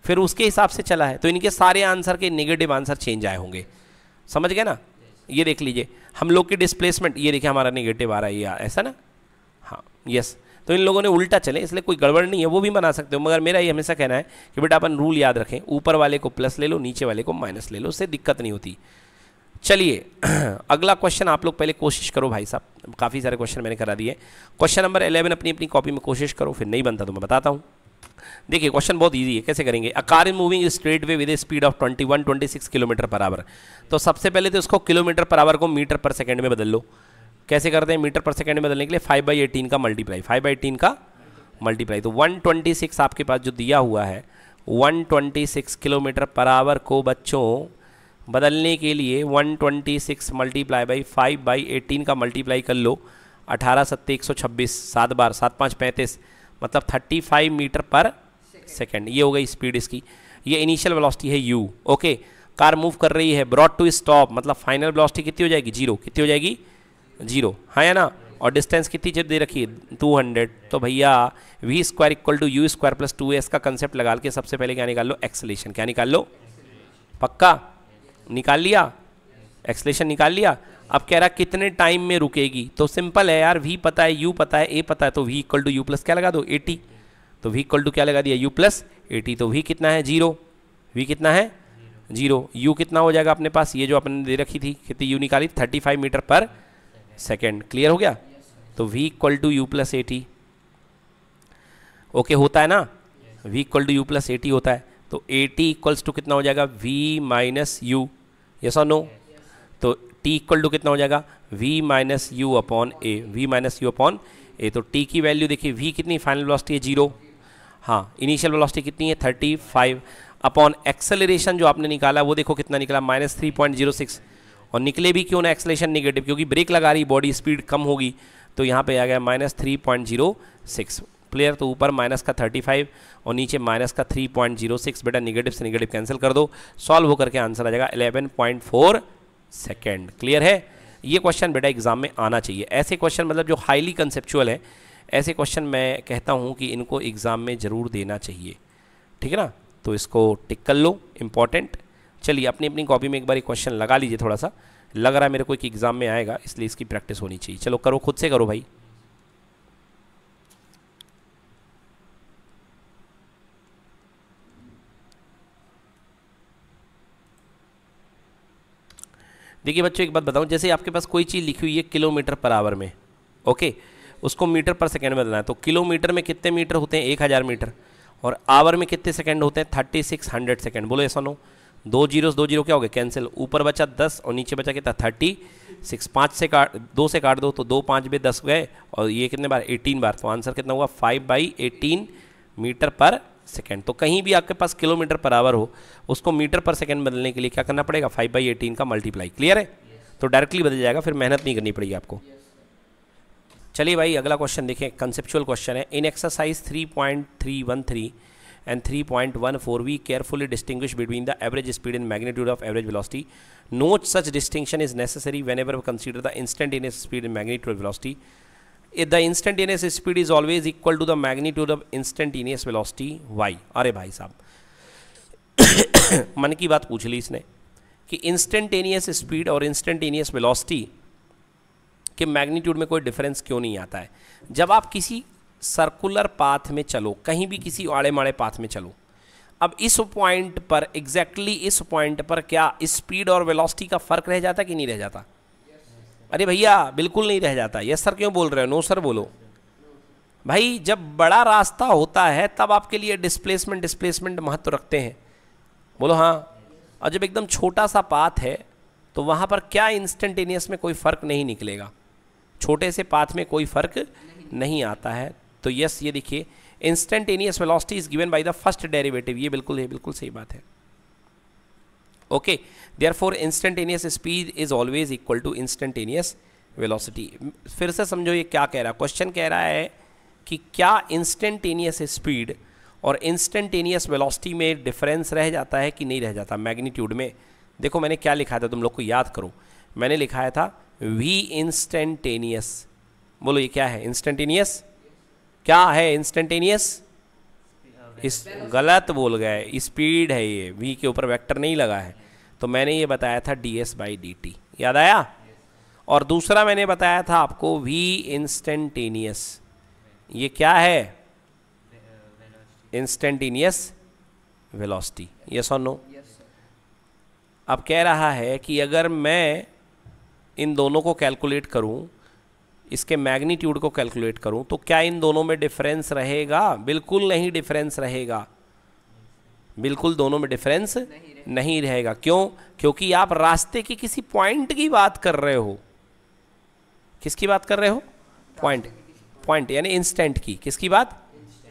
फिर उसके हिसाब से चला है। तो इनके सारे आंसर के नेगेटिव आंसर चेंज आए होंगे। समझ गए ना? ये देख लीजिए, हम लोग की डिस्प्लेसमेंट ये देखिए हमारा नेगेटिव आ रहा है ये, ऐसा ना? हाँ यस तो इन लोगों ने उल्टा चले, इसलिए कोई गड़बड़ नहीं है, वो भी बना सकते हो, मगर मेरा ये हमेशा कहना है कि बेटा अपन रूल याद रखें, ऊपर वाले को प्लस ले लो, नीचे वाले को माइनस ले लो, उससे दिक्कत नहीं होती। चलिए, <clears throat> अगला क्वेश्चन आप लोग पहले कोशिश करो भाई साहब, काफ़ी सारे क्वेश्चन मैंने करा दिए। क्वेश्चन नंबर 11 अपनी अपनी कॉपी में कोशिश करो, फिर नहीं बनता तो मैं बताता हूँ। देखिए क्वेश्चन बहुत इजी है, कैसे करेंगे? A car in moving straight way with speed of 21 26 kilometre per hour तो सबसे पहले तो इसको किलोमीटर पर आवर को मीटर पर सेकंड में बदल लो। कैसे करते हैं मीटर पर सेकंड में बदलने के लिए? फाइव बाई एटीन का मल्टीप्लाई फाइव बाई एटीन का मल्टीप्लाई तो 126 आपके पास जो दिया हुआ है 126 किलोमीटर पर आवर को बच्चों, बदलने के लिए 126 twenty six multiply by five by eighteen का मल्टीप्लाई कर लो। अठारह सत्ते एक सौ छब्बीस, सात बार, सात पाँच पैंतीस मतलब thirty five metre per second ये हो गई स्पीड इसकी। ये इनिशियल वेलोसिटी है यू ओके कार मूव कर रही है ब्रॉड टू स्टॉप मतलब फाइनल वेलोसिटी कितनी हो जाएगी? ज़ीरो कितनी हो जाएगी? ज़ीरो हाँ या ना? और डिस्टेंस कितनी दे रखी है? टू हंड्रेड तो भैया v square equal to u square plus two s का कंसेप्ट लगा के सबसे पहले क्या निकाल लो? एक्सलेशन क्या निकाल लो? पक्का? निकाल लिया? एक्सलेशन निकाल लिया। अब कह रहा, कितने टाइम में रुकेगी? तो सिंपल है यार वी पता है यू पता है ए पता है तो v equal to u plus क्या लगा दो? एटी तो वी इक्वल टू क्या लगा दिया? यू प्लस एटी तो वी कितना है? ज़ीरो वी कितना है? ज़ीरो यू कितना हो जाएगा अपने पास? ये जो अपने दे रखी थी, कितनी यू निकाली? Thirty five metre per second clear हो गया? तो v equal to u plus a t okay होता है ना? V equal to u plus a t होता है। तो एटी इक्वल्स टू कितना हो जाएगा? वी माइनस यू यस और नो तो टी इक्वल टू कितना हो जाएगा? V minus u upon a v minus u upon a तो टी की वैल्यू देखिए वी कितनी? फाइनल वेलोसिटी है ज़ीरो हाँ इनिशियल वेलोसिटी कितनी है? थर्टी फाइव अपॉन एक्सेलरेशन जो आपने निकाला, वो देखो कितना निकला? Minus three point zero six और निकले भी क्यों ना एक्सलेशन निगेटिव क्योंकि ब्रेक लगा रही बॉडी स्पीड कम होगी। तो यहाँ पे आ गया minus three point zero six player तो ऊपर माइनस का थर्टी फाइव और नीचे माइनस का थ्री पॉइंट ज़ीरो सिक्स बेटा निगेटिव से निगेटिव कैंसिल कर दो। सॉल्व होकर के आंसर आ जाएगा eleven point four second. Clear है? ये क्वेश्चन बेटा एग्ज़ाम में आना चाहिए। ऐसे क्वेश्चन मतलब जो हाईली कंसेप्चुअल है, ऐसे क्वेश्चन मैं कहता हूँ कि इनको एग्ज़ाम में ज़रूर देना चाहिए। ठीक है ना? तो इसको टिक कर लो इंपॉर्टेंट चलिए, अपनी अपनी कॉपी में एक बार क्वेश्चन लगा लीजिए थोड़ा सा। लग रहा है मेरे को एक एग्ज़ाम में आएगा, इसलिए इसकी प्रैक्टिस होनी चाहिए। चलो, करो, खुद से करो भाई। देखिए बच्चों, एक बात बताऊँ, जैसे आपके पास कोई चीज़ लिखी हुई है किलोमीटर पर आवर में, ओके? उसको मीटर पर सेकेंड में बदलना है तो किलोमीटर में कितने मीटर होते हैं? एक हज़ार मीटर। और आवर में कितने सेकेंड होते हैं? Thirty six hundred second. बोलो ऐसा नो दो ज़ीरो दो ज़ीरो क्या हो गया कैंसिल। ऊपर बचा दस और नीचे बचा कितना? Thirty six. पाँच से काट, दो से काट दो तो दो पाँच बे दस गए। और ये कितने बार? एटीन बार। तो आंसर कितना हुआ? Five by eighteen metre per second. तो कहीं भी आपके पास किलोमीटर पर आवर हो, उसको मीटर पर सेकेंड बदलने के लिए क्या करना पड़ेगा? फाइव बाई एटीन का मल्टीप्लाई। क्लियर है? तो डायरेक्टली बदल जाएगा, फिर मेहनत नहीं करनी पड़ेगी आपको। चलिए भाई, अगला क्वेश्चन देखें। कंसेप्चुअल क्वेश्चन है। In exercise three point three one three and three point one four we carefully distinguish between the average speed in magnitude of average velocity no such distinction is necessary when ever consider the instant in speed in magnitude velocity the instantaneous speed is always equal to the magnitude of instantaneous velocity, y. अरे भाई साहब। <coughs> मन की बात पूछ ली इसने कि इंस्टेंटेनियस स्पीड और इंस्टेंटेनियस वेलोसिटी के मैग्नीट्यूड में कोई डिफरेंस क्यों नहीं आता है? जब आप किसी सर्कुलर पाथ में चलो, कहीं भी किसी आड़े माड़े पाथ में चलो, अब इस पॉइंट पर एग्जैक्टली exactly इस पॉइंट पर क्या स्पीड और वेलोसिटी का फ़र्क रह जाता कि नहीं रह जाता? अरे भैया बिल्कुल नहीं रह जाता। यस सर क्यों बोल रहे हो? नो सर बोलो। भाई जब बड़ा रास्ता होता है तब आपके लिए डिस्प्लेसमेंट डिस्प्लेसमेंट महत्व रखते हैं। बोलो हाँ। और जब एकदम छोटा सा पाथ है तो वहाँ पर क्या इंस्टेंटेनियस में कोई फ़र्क नहीं निकलेगा? छोटे से पाथ में कोई फ़र्क नहीं, नहीं आता है। तो यस ये देखिए instantaneous velocity is given by the first derivative ये बिल्कुल है बिल्कुल सही बात है। Okay therefore instantaneous speed is always equal to instantaneous velocity फिर से समझो ये क्या कह रहा है? क्वेश्चन कह रहा है कि क्या इंस्टेंटेनियस स्पीड और इंस्टेंटेनियस वेलोसिटी में डिफरेंस रह जाता है कि नहीं रह जाता मैग्नीट्यूड में? देखो, मैंने क्या लिखा था तुम लोग को याद करो। मैंने लिखाया था वी इंस्टेंटेनियस बोलो, ये क्या है? इंस्टेंटेनियस क्या है इंस्टेंटेनियस इस गलत बोल गए। स्पीड है ये। वी के ऊपर वेक्टर नहीं लगा है। तो मैंने ये बताया था d s by d t याद आया? और दूसरा मैंने बताया था आपको वी इंस्टेंटेनियस ये क्या है? इंस्टेंटेनियस वेलोसिटी यस और नो अब कह रहा है कि अगर मैं इन दोनों को कैलकुलेट करूँ इसके मैग्नीट्यूड को कैलकुलेट करूँ तो क्या इन दोनों में डिफरेंस रहेगा? बिल्कुल नहीं डिफरेंस रहेगा। बिल्कुल दोनों में डिफरेंस नहीं, नहीं रहेगा। क्यों? क्योंकि आप रास्ते की किसी पॉइंट की बात कर रहे हो। किसकी बात कर रहे हो? पॉइंट पॉइंट यानी इंस्टेंट की। किसकी बात?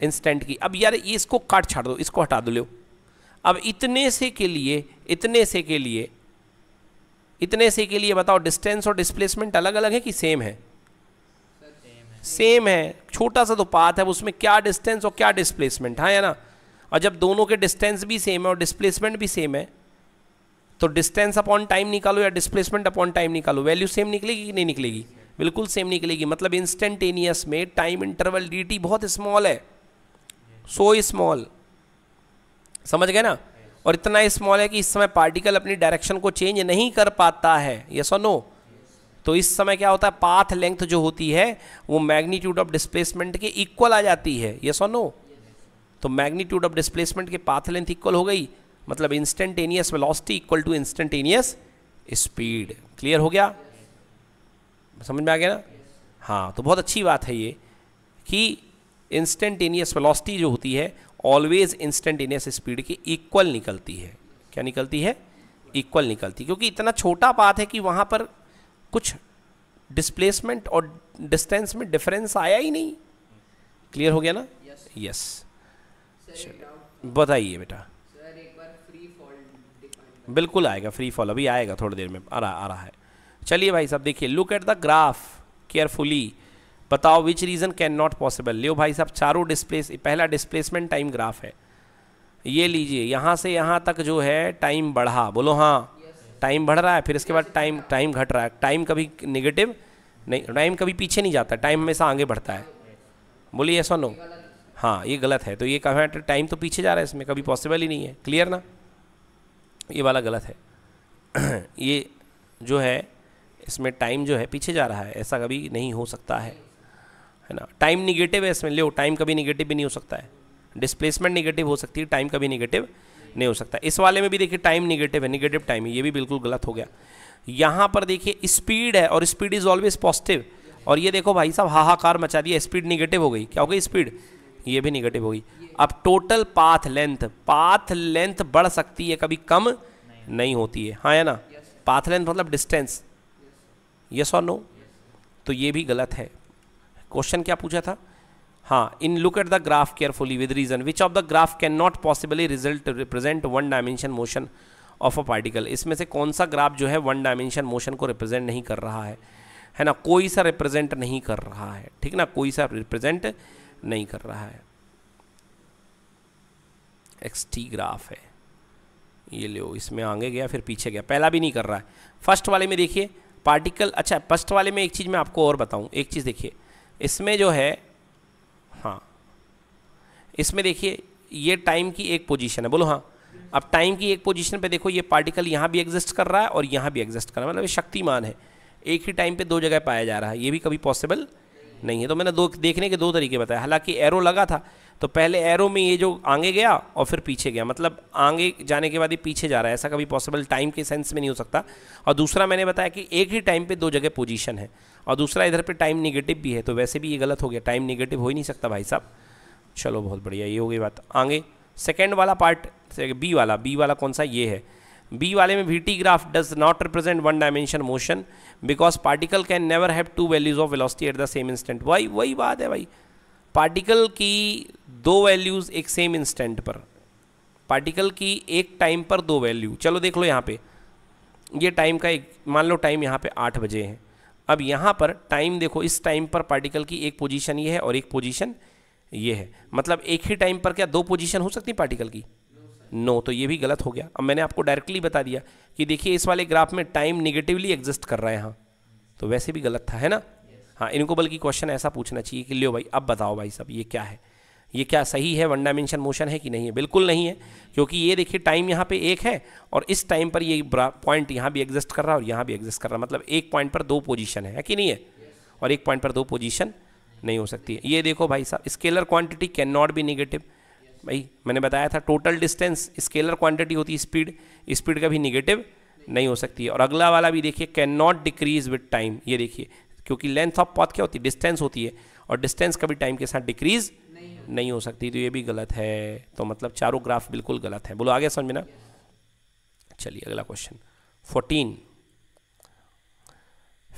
इंस्टेंट की। अब यार ये इसको काट छाड़ दो इसको हटा दो लो अब इतने से के लिए इतने से के लिए इतने से के लिए बताओ डिस्टेंस और डिस्प्लेसमेंट अलग अलग है कि सेम है? सेम है। छोटा सा तो पाथ है उसमें क्या डिस्टेंस और क्या डिस्प्लेसमेंट हाँ या ना? और जब दोनों के डिस्टेंस भी सेम है और डिस्प्लेसमेंट भी सेम है तो डिस्टेंस अपॉन टाइम निकालो या डिस्प्लेसमेंट अपॉन टाइम निकालो। वैल्यू सेम निकलेगी कि नहीं निकलेगी? बिल्कुल सेम निकलेगी। मतलब इंस्टेंटेनियस में टाइम इंटरवल डी बहुत स्मॉल है। सो स्मॉल समझ गए ना? और इतना स्मॉल है कि इस समय पार्टिकल अपनी डायरेक्शन को चेंज नहीं कर पाता है। ये सो नो तो इस समय क्या होता है? पाथ लेंथ जो होती है, वो मैग्नीट्यूड ऑफ़ डिस्प्लेसमेंट के इक्वल आ जाती है। ये सो नो तो मैग्नीट्यूड ऑफ़ डिस्प्लेसमेंट के पाथ लेंथ इक्वल हो गई। मतलब instantaneous velocity equal to instantaneous speed clear हो गया? समझ में आ गया ना? हाँ तो बहुत अच्छी बात है ये कि इंस्टेंटेनियस वेलोसिटी जो होती है ऑलवेज इंस्टेंटेनियस स्पीड की इक्वल निकलती है। क्या निकलती है? इक्वल निकलती क्योंकि इतना छोटा पाथ है कि वहाँ पर कुछ डिस्प्लेसमेंट और डिस्टेंस में डिफरेंस आया ही नहीं। क्लियर हो गया ना? यस बताइए बेटा। बिल्कुल आएगा फ्री फॉल अभी आएगा थोड़ी देर में आ रहा आ रहा है। चलिए भाई साहब देखिए look at the graph carefully बताओ which region can not possible लियो भाई साहब चारों डिस्प्लेस पहला डिस्प्लेसमेंट टाइम ग्राफ है। ये लीजिए यहाँ से यहाँ तक जो है टाइम बढ़ा। बोलो हाँ टाइम बढ़ रहा है फिर इसके बाद टाइम टाइम घट रहा है। टाइम कभी निगेटिव नहीं टाइम कभी पीछे नहीं जाता टाइम हमेशा आगे बढ़ता है। बोलिए ऐसा नो हाँ ये गलत है। तो ये कहा टाइम तो पीछे जा रहा है इसमें, कभी पॉसिबल ही नहीं है। क्लियर ना? ये वाला गलत है। <clears throat> ये जो है, इसमें टाइम जो है पीछे जा रहा है, ऐसा कभी नहीं हो सकता है। है ना? टाइम निगेटिव है इसमें, लो टाइम कभी निगेटिव भी नहीं हो सकता है। डिस्प्लेसमेंट निगेटिव हो सकती है टाइम कभी निगेटिव नहीं हो सकता। इस वाले में भी देखिए टाइम निगेटिव है निगेटिव टाइम ये भी बिल्कुल गलत हो गया। यहाँ पर देखिए स्पीड है और स्पीड इज़ ऑलवेज पॉजिटिव और ये देखो भाई साहब, हाहाकार मचा दिया स्पीड निगेटिव हो गई। क्या हो गई? स्पीड ये भी निगेटिव होगी। अब total path length path length बढ़ सकती है, कभी कम नहीं होती है। हाँ है ना? पाथ लेंथ मतलब डिस्टेंस यस और नो तो ये भी गलत है। क्वेश्चन क्या पूछा था? हाँ इन look at the graph carefully with reason which of the graph can not possibly result represent one dimension motion of a particle इसमें से कौन सा ग्राफ जो है वन डायमेंशन मोशन को रिप्रेजेंट नहीं कर रहा है? है ना? कोई सा रिप्रेजेंट नहीं कर रहा है। ठीक ना? कोई सा रिप्रेजेंट नहीं कर रहा है। एक्स टी ग्राफ है। ये लो, इसमें आगे गया, फिर पीछे गया। पहला भी नहीं कर रहा है। फ़र्स्ट वाले में देखिए पार्टिकल अच्छा फ़र्स्ट वाले में एक चीज़ मैं आपको और बताऊँ। एक चीज़ देखिए, इसमें जो है हाँ इसमें देखिए, ये टाइम की एक पोजीशन है। बोलो हाँ। अब टाइम की एक पोजीशन पे देखो, ये पार्टिकल यहाँ भी एग्जिस्ट कर रहा है और यहाँ भी एग्जिस्ट कर रहा है। मतलब शक्तिमान है। एक ही टाइम पे दो जगह पाया जा रहा है। ये भी कभी पॉसिबल नहीं है। तो मैंने दो, देखने के दो तरीके बताए। हालाँकि एरो लगा था तो पहले एरो में ये जो आगे गया और फिर पीछे गया। मतलब आगे जाने के बाद ये पीछे जा रहा है। ऐसा कभी पॉसिबल टाइम के सेंस में नहीं हो सकता। और दूसरा मैंने बताया कि एक ही टाइम पे दो जगह पोजीशन है। और दूसरा इधर पे टाइम निगेटिव भी है। तो वैसे भी ये गलत हो गया। टाइम निगेटिव हो ही नहीं सकता भाई साहब। चलो बहुत बढ़िया, ये हो गई बात। आगे सेकेंड वाला पार्ट बी वाला बी वाला कौन सा? ये है। बी वाले में v t graph does not represent one dimension motion because particle can never have two values of velocity at the same instant वही वही बात है भाई। पार्टिकल की दो वैल्यूज़ एक सेम इंस्टेंट पर। पार्टिकल की एक टाइम पर दो वैल्यू चलो देख लो यहाँ पे। ये टाइम का एक, मान लो टाइम यहाँ पे आठ बजे है। अब यहाँ पर टाइम देखो, इस टाइम पर पार्टिकल की एक पोजीशन ये है और एक पोजीशन ये है। मतलब एक ही टाइम पर क्या दो पोजीशन हो सकती पार्टिकल की? नो तो ये भी गलत हो गया। अब मैंने आपको डायरेक्टली बता दिया कि देखिए इस वाले ग्राफ में टाइम निगेटिवली एग्जिस्ट कर रहा है यहाँ। तो वैसे भी गलत था है ना? हाँ इनको बल्कि क्वेश्चन ऐसा पूछना चाहिए कि लियो भाई अब बताओ भाई सब ये क्या है? ये क्या सही है? वन डायमेंशन मोशन है कि नहीं है? बिल्कुल नहीं है क्योंकि ये देखिए टाइम यहाँ पे एक है और इस टाइम पर ये पॉइंट यहाँ भी एग्जिस्ट कर रहा है और यहाँ भी एग्जिस्ट कर रहा है। मतलब एक पॉइंट पर दो पोजीशन है, है कि नहीं है? और एक पॉइंट पर दो पोजीशन नहीं हो सकती है। ये देखो भाई साहब scalar quantity can not be negative भाई मैंने बताया था टोटल डिस्टेंस स्केलर क्वांटिटी होती है स्पीड स्पीड कभी निगेटिव नहीं हो सकती है। और अगला वाला भी देखिए can not decrease with time ये देखिए क्योंकि लेंथ ऑफ़ पॉथ क्या होती है? डिस्टेंस होती है और डिस्टेंस कभी टाइम के साथ डिक्रीज नहीं नहीं हो सकती तो ये भी गलत है। तो मतलब चारों ग्राफ बिल्कुल गलत है। बोलो आगे समझ ना? चलिए अगला question fourteen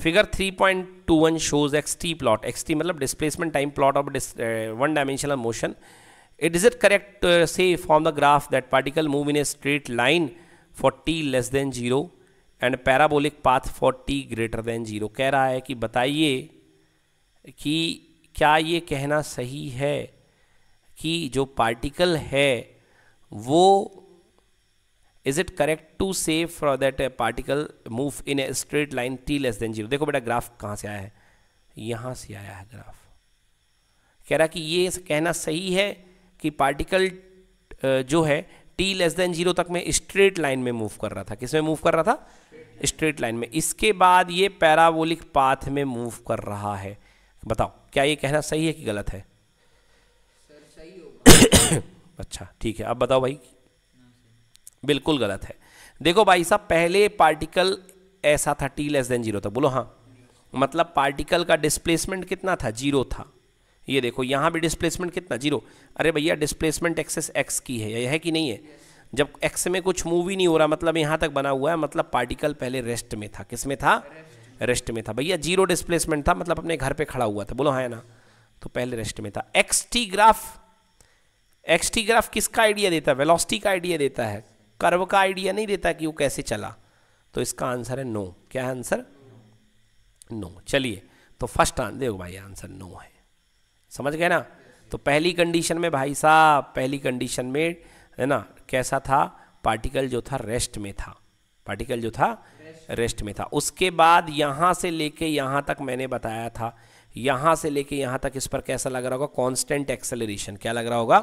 figure 3.21 shows xt plot. Xt मतलब plot of dis, uh, one dimensional motion. It is it correct to uh, say from the graph that particle move in a straight line for t less than 0 and parabolic path for t greater than 0 कह रहा है कि बताइए कि क्या ये कहना सही है कि जो पार्टिकल है वो is it correct to say for that particle move in a straight line t less than zero देखो बेटा ग्राफ कहाँ से आया है यहाँ से आया है ग्राफ कह रहा कि ये कहना सही है कि पार्टिकल जो है टी लेस देन ज़ीरो तक में स्ट्रेट लाइन में मूव कर रहा था। किसमें मूव कर रहा था? स्ट्रेट लाइन में। इसके बाद ये पैराबोलिक पाथ में मूव कर रहा है। बताओ, क्या ये कहना सही है कि गलत है? <coughs> अच्छा ठीक है। अब बताओ भाई। बिल्कुल गलत है। देखो भाई साहब, पहले पार्टिकल ऐसा था टी लेस देन ज़ीरो था। बोलो हाँ। मतलब पार्टिकल का डिस्प्लेसमेंट कितना था? ज़ीरो था। ये देखो, यहाँ भी डिस्प्लेसमेंट कितना? ज़ीरो अरे भैया डिस्प्लेसमेंट एक्सेस एक्स की है, यह है कि नहीं है? जब एक्स में कुछ मूव ही नहीं हो रहा मतलब यहाँ तक बना हुआ है मतलब पार्टिकल पहले रेस्ट में था। किसमें था? रेस्ट में था। भैया ज़ीरो डिस्प्लेसमेंट था मतलब अपने घर पे खड़ा हुआ था। बोलो हाँ ना? तो पहले रेस्ट में था। X t graph x t graph किसका आइडिया देता है? वेलोसिटी का आइडिया देता है। कर्व का आइडिया नहीं देता कि वो कैसे चला। तो इसका आंसर है नो क्या है आंसर नो चलिए तो फ़र्स्ट आंसर देखो भाई आंसर नो है। समझ गए ना? तो पहली कंडीशन में भाई साहब, पहली कंडीशन में, है ना, कैसा था? पार्टिकल जो था रेस्ट में था। पार्टिकल जो था रेस्ट में था। उसके बाद यहाँ से लेके यहाँ तक मैंने बताया था। यहाँ से लेके यहाँ तक इस पर कैसा लग रहा होगा? कांस्टेंट एक्सेलरेशन क्या लग रहा होगा?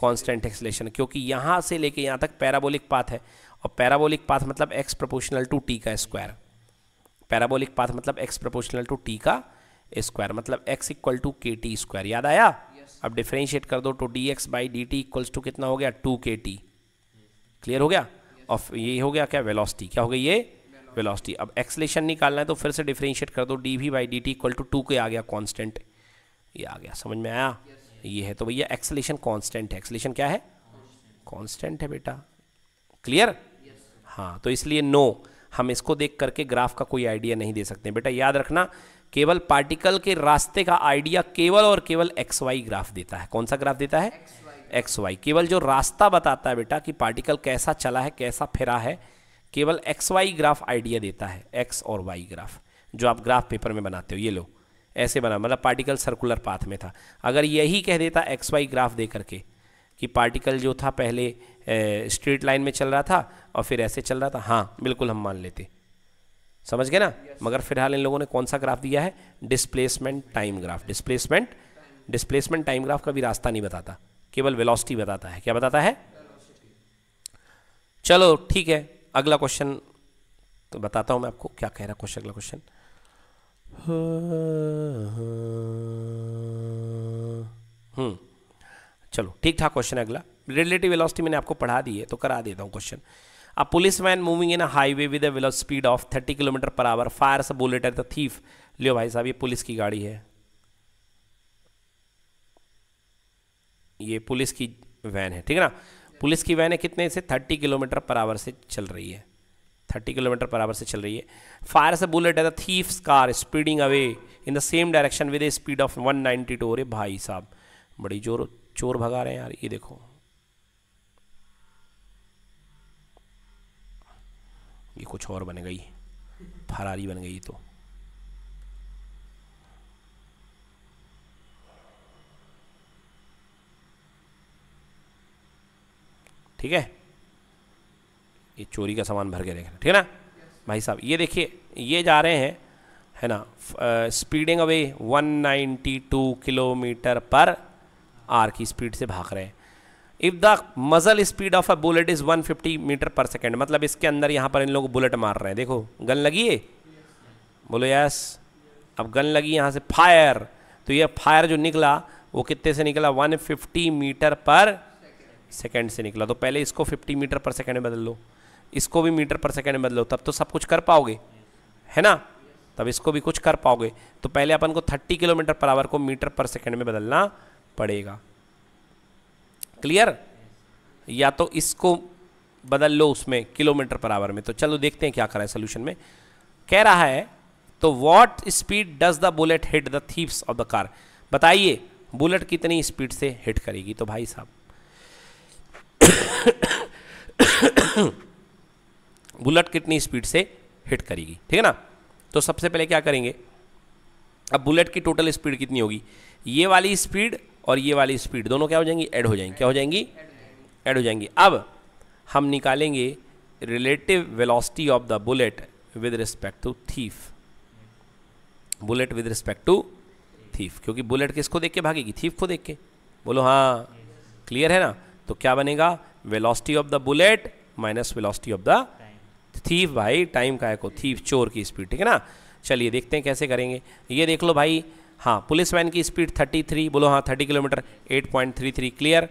कांस्टेंट एक्सेलरेशन क्योंकि यहाँ से लेके यहाँ तक पैराबोलिक पाथ है। और पैराबोलिक पाथ मतलब एक्स प्रोपोर्शनल टू टी का स्क्वायर पैराबोलिक पाथ मतलब एक्स प्रोपोर्शनल टू टी का स्क्वायर मतलब x equal to k t square याद आया? Yes. अब डिफ्रेंशिएट कर दो तो d x by d t equals to कितना हो गया? टू के टी क्लियर हो गया? Yes. और ये हो गया क्या? वेलोसिटी क्या हो गई ये? वेलोसिटी अब एक्सलेशन निकालना है तो फिर से डिफ्रेंशिएट कर दो d v by d t equal to two k आ गया कॉन्स्टेंट ये आ गया समझ में आया? Yes. ये है तो भैया एक्सलेशन कॉन्स्टेंट है। एक्सलेशन क्या है? कॉन्स्टेंट है बेटा। क्लियर हाँ तो इसलिए नो हम इसको देख करके ग्राफ का कोई आइडिया नहीं दे सकते। बेटा याद रखना केवल पार्टिकल के रास्ते का आइडिया केवल और केवल एक्स वाई ग्राफ देता है। कौन सा ग्राफ देता है? एक्स वाई केवल जो रास्ता बताता है बेटा कि पार्टिकल कैसा चला है, कैसा फिरा है, केवल एक्स वाई ग्राफ आइडिया देता है एक्स और वाई ग्राफ। जो आप ग्राफ पेपर में बनाते हो, ये लो। ऐसे बना मतलब पार्टिकल सर्कुलर पाथ में था। अगर यही कह देता एक्स वाई ग्राफ दे करके कि पार्टिकल जो था पहले स्ट्रेट लाइन में चल रहा था और फिर ऐसे चल रहा था हाँ बिल्कुल हम मान लेते। समझ गए ना. मगर फ़िलहाल इन लोगों ने कौन सा ग्राफ दिया है? Displacement time graph displacement displacement time graph का भी रास्ता नहीं बताता। केवल वेलोसिटी बताता है। क्या बताता है? चलो ठीक है। अगला क्वेश्चन तो बताता हूँ मैं आपको क्या कह रहा क्वेश्चन अगला क्वेश्चन हम्म चलो ठीक ठाक क्वेश्चन अगला। रिलेटिव वेलोसिटी मैंने आपको पढ़ा दी है तो करा देता हूँ question a policeman moving in a highway with a speed of 30 kilometre per hour fire a bullet at the thief लियो भाई साहब ये पुलिस की गाड़ी है ये पुलिस की वैन है ठीक है ना पुलिस की वैन है कितने से 30 किलोमीटर पर आवर से चल रही है 30 किलोमीटर पर आवर से चल रही है फायर से bullet at the thief car speeding away in the same direction with a speed of 192 अरे भाई साहब बड़ी ज़ोर चोर भगा रहे हैं यार ये देखो ये कुछ और बन गई। फरारी बन गई तो। ठीक है? ये चोरी का सामान भर के देखना ठीक है ना? भाई साहब, ये देखिए, ये जा रहे हैं, है ना? Speeding away 192 kilometre per hour की स्पीड से भाग रहे हैं। If the muzzle speed of a bullet is 150 metre per second मतलब इसके अंदर यहाँ पर इन लोग बुलेट मार रहे हैं। देखो, गन लगी है बोलो यस अब गन लगी यहाँ से फायर तो ये फायर जो निकला, वो कितने से निकला? 150 मीटर पर सेकेंड से निकला। तो पहले इसको 50 मीटर पर सेकेंड में बदल लो। इसको भी मीटर पर सेकेंड में बदलो तब तो सब कुछ कर पाओगे। है ना? तब इसको भी कुछ कर पाओगे। तो पहले अपन को 30 किलोमीटर पर आवर को मीटर पर सेकेंड में बदलना पड़ेगा। क्लियर या तो इसको बदल लो उसमें, किलोमीटर पर आवर में। तो चलो देखते हैं क्या करा है सोल्यूशन में। कह रहा है तो what speed does the bullet hit the thieves of the car बताइए बुलेट कितनी स्पीड से हिट करेगी? तो भाई साहब <coughs> बुलेट कितनी स्पीड से हिट करेगी? ठीक है ना? तो सबसे पहले क्या करेंगे? अब बुलेट की टोटल स्पीड कितनी होगी? ये वाली स्पीड और ये वाली स्पीड दोनों क्या हो जाएँगी? ऐड हो जाएँगी। क्या हो जाएँगी? ऐड हो जाएँगी। अब हम निकालेंगे relative velocity of the bullet with respect to thief bullet with respect to thief क्योंकि बुलेट किसको देख के भागेगी? थीफ को देख के। बोलो हाँ क्लियर है ना? तो क्या बनेगा? Velocity of the bullet minus velocity of the thief भाई टाइम का है को? थीफ चोर की स्पीड ठीक है ना? चलिए देखते हैं कैसे करेंगे। ये देख लो भाई हाँ पुलिस वैन की स्पीड 33 बोलो हाँ 30 किलोमीटर 8.33 क्लियर?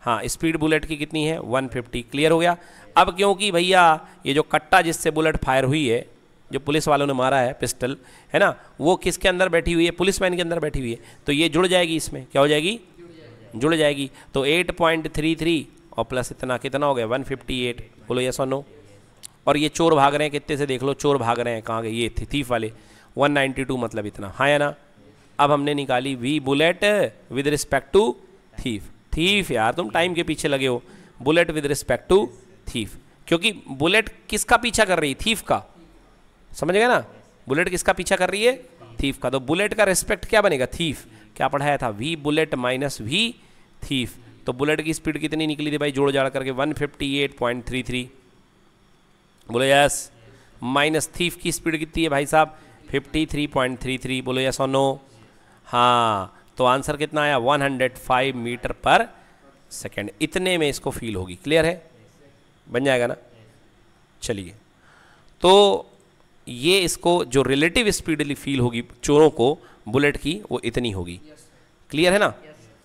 हाँ स्पीड बुलेट की कितनी है? 150 क्लियर हो गया। अब क्योंकि भैया, ये जो कट्टा जिससे बुलेट फायर हुई है, जो पुलिस वालों ने मारा है, पिस्टल, है ना, वो किसके अंदर बैठी हुई है? पुलिस वैन के अंदर बैठी हुई है। तो ये जुड़ जाएगी इसमें। क्या हो जाएगी? जुड़ जाएगी। तो 8.33 और प्लस इतना कितना हो गया? 158 बोलो यस और नो और ये चोर भाग रहे हैं, कितने से देख लो, चोर भाग रहे हैं कहाँ गए? ये थे, थीफ वाले। 192 मतलब इतना। हाँ या ना? अब हमने निकाली v bullet with respect to thief. Thief यार, तुम टाइम के पीछे लगे हो। Bullet with respect to thief. क्योंकि बुलेट किसका पीछा कर रही है? थीफ का। समझ गए ना? बुलेट किसका पीछा कर रही है? थीफ का। तो बुलेट का रिस्पेक्ट क्या बनेगा? थीफ। क्या पढ़ाया था? V bullet minus v thief. तो बुलेट की स्पीड कितनी निकली थी भाई? जोड़ जाड़ करके 158.33 बोलो यस। माइनस थीफ की स्पीड कितनी है भाई साहब? 53.33 बोलो यस और नो हाँ तो आंसर कितना आया? 105 मीटर पर सेकेंड। इतने में इसको फील होगी। क्लियर है? बन जाएगा ना? चलिए। तो ये इसको जो रिलेटिव स्पीडली फील होगी चोरों को बुलेट की, वो इतनी होगी। क्लियर है ना?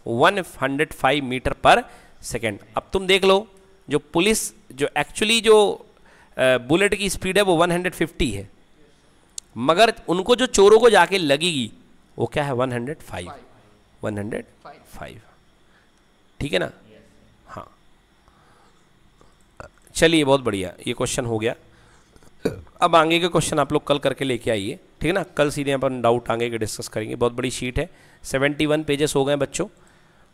One hundred five metre per second. अब तुम देख लो, जो पुलिस, जो एक्चुअली जो बुलेट की स्पीड है वो 150 है। मगर उनको जो चोरों को जाके लगेगी वो क्या है? 105 105 ठीक है ना? हाँ। चलिए, बहुत बढ़िया। ये क्वेश्चन हो गया। अब आगे के क्वेश्चन आप लोग कल करके लेके आइए। ठीक है ना? कल सीधे अपन डाउट आगे के डिस्कस करेंगे। बहुत बड़ी शीट है। 71 पेजेस हो गए बच्चों।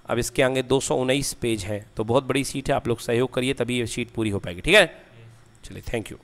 अब इसके आगे दो सौ उन्नीस पेज हैं। तो बहुत बड़ी सीट है। आप लोग सहयोग करिए, तभी ये शीट पूरी हो पाएगी। ठीक है? चलिए थैंक यू